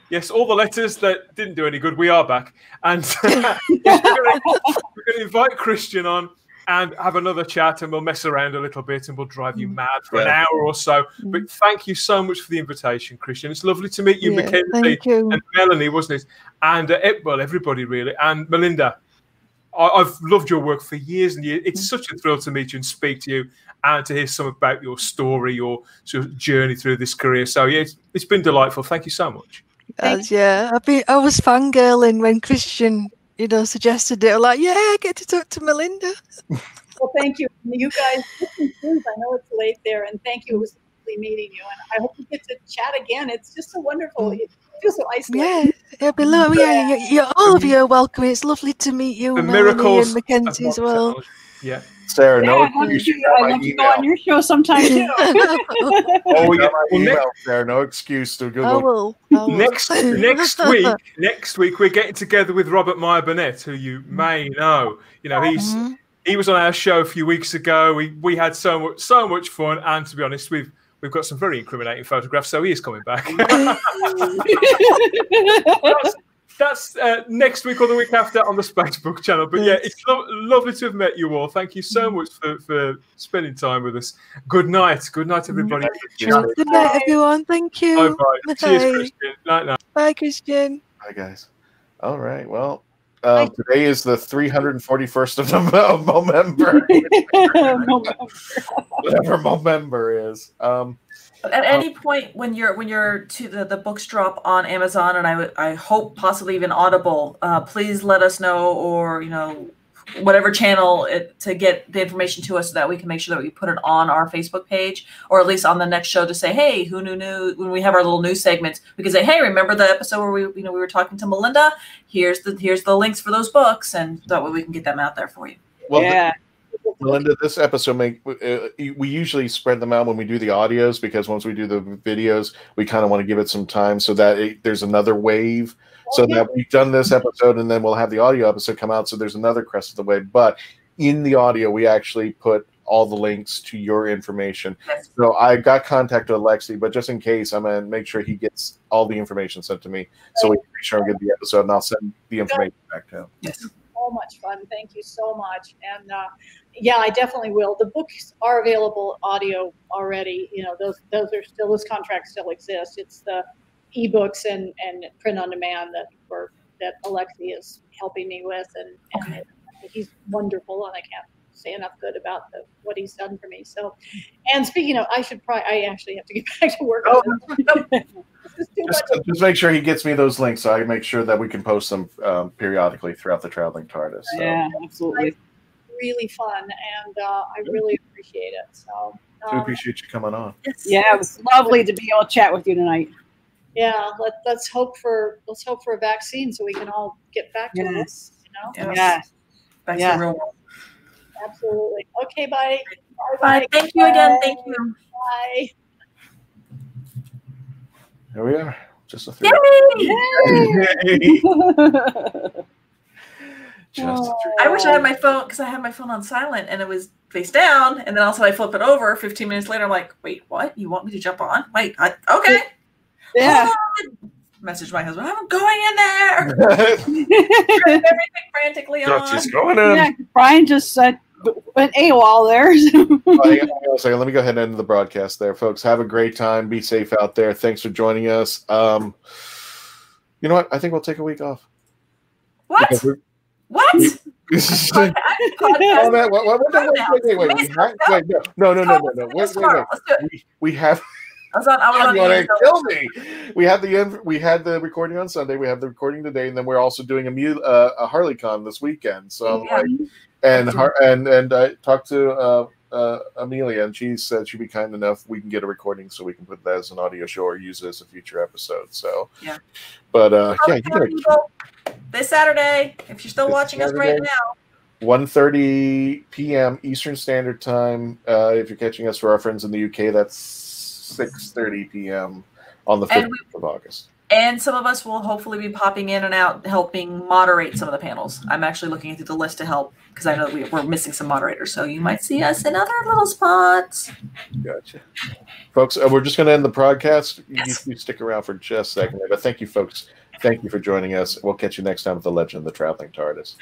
yes, all the letters that didn't do any good. We are back, and yes, we're going to invite Christian on and have another chat, and we'll mess around a little bit, and we'll drive you mm. mad for an hour or so. Mm. But thank you so much for the invitation, Christian. It's lovely to meet you, Yeah, Mackenzie you. and Melanie, wasn't it? And uh, it- well, everybody really, and Melinda. I, I've loved your work for years and years. It's mm. such a thrill to meet you and speak to you, and to hear some about your story, your sort of journey through this career. So yeah, it's, it's been delightful. Thank you so much. As, yeah, I be I was fangirling when Christian, you know, suggested it. I'm like, yeah, I get to talk to Melinda. Well, thank you. You guys, I know it's late there, and thank you. It was lovely meeting you, and I hope we get to chat again. It's just so wonderful. Mm. You feel so isolated. Yeah, it'll be lovely. Yeah, you, you, all of you are welcome. It's lovely to meet you, The Melanie miracles and Mackenzie as well. technology. Yeah. Sarah, no, Yeah, I'd love, to, excuse. see- You got I'd love to go on your show sometime too. Oh, You yeah. got my Well, email, next, Sarah. No excuse to go. I will. I will. next next week, next week we're getting together with Robert Meyer Burnett, who you may know. You know, he's Mhm. he was on our show a few weeks ago. We we had so much so much fun, and to be honest, we've we've got some very incriminating photographs. So he is coming back. That's uh, next week or the week after on the Spacebook channel. But yeah, it's lo- lovely to have met you all. Thank you so much for, for spending time with us. Good night. Good night, everybody. Good night, everyone. Thank you. Bye bye. Cheers, Christian. Night night. Bye, Christian. Hi, guys. All right. Well, um, today is the 341st of November. Whatever November is. Um, At any point when you're when you're to the, the books drop on Amazon and I would I hope possibly even Audible, uh, please let us know or you know whatever channel it, to get the information to us so that we can make sure that we put it on our Facebook page or at least on the next show to say, hey, who knew knew when we have our little news segments, we can say, hey, remember the episode where we you know we were talking to Melinda? Here's the here's the links for those books, and that way we can get them out there for you. Well, yeah. Melinda, this episode make uh, we usually spread them out when we do the audios because once we do the videos, we kind of want to give it some time so that it, there's another wave. So that we've done this episode and then we'll have the audio episode come out. So there's another crest of the wave. But in the audio, we actually put all the links to your information. So I got contact with Alexi, but just in case, I'm gonna make sure he gets all the information sent to me so we can make sure I get the episode and I'll send the information back to him. Yes so much fun. Thank you so much. And uh, yeah, I definitely will. The books are available audio already. You know, those those are still those contracts still exist. It's the ebooks and and print on demand that were that Alexi is helping me with, and, and he's wonderful, and I can't say enough good about the, what he's done for me. So, and speaking of, I should probably I actually have to get back to work. Oh, just, just, make sure he gets me those links so I make sure that we can post them um, periodically throughout the traveling TARDIS. So. Yeah, absolutely. Really fun, and uh, I really appreciate it. So, um, I appreciate you coming on. Yeah, it was lovely to be able to chat with you tonight. Yeah, let, let's hope for let's hope for a vaccine so we can all get back to yes. this. You know? Yes. Back Yeah. to real world. Absolutely. Okay, bye. Bye. Thank you again. Thank you. Bye. There we are. Just a three. Yay! Just three. I wish I had my phone because I had my phone on silent and it was face down, and then also I flip it over. Fifteen minutes later, I'm like, "Wait, what? You want me to jump on? Wait, I, okay." Yeah. Hold on. Message my husband. I'm going in there. Everything frantically on. Just going in. Yeah, Brian just said went AWOL there. Oh, hang on, a second. Let me go ahead and end the broadcast there, folks. Have a great time. Be safe out there. Thanks for joining us. Um, you know what? I think we'll take a week off. What? What? Oh, man, what- what- what- wait, wait, wait, wait, wait, wait, wait, no, no, no, no, no, no. Wait, wait, wait. We, we have. I was on. I was I'm on gonna kill me. We had the we had the recording on Sunday. We have the recording today, and then we're also doing a mu- uh, a HarleyCon this weekend. So I'm Yeah. like, and Har- and and I talked to uh, uh, Amelia, and she said she'd be kind enough. We can get a recording so we can put that as an audio show or use it as a future episode. So Yeah. but uh, yeah, you gotta people This Saturday, if you're still watching us right now. 1.30 p.m. Eastern Standard Time. Uh, if you're catching us for our friends in the UK, that's 6.30 p.m. on the 5th we- of August. And some of us will hopefully be popping in and out, helping moderate some of the panels. I'm actually looking through the list to help because I know we, we're missing some moderators. So you might see us in other little spots. Gotcha. Folks, uh, we're just going to end the broadcast. You, you stick around for just a second. But thank you, folks. Thank you for joining us. We'll catch you next time with The Legend of the Traveling TARDIS.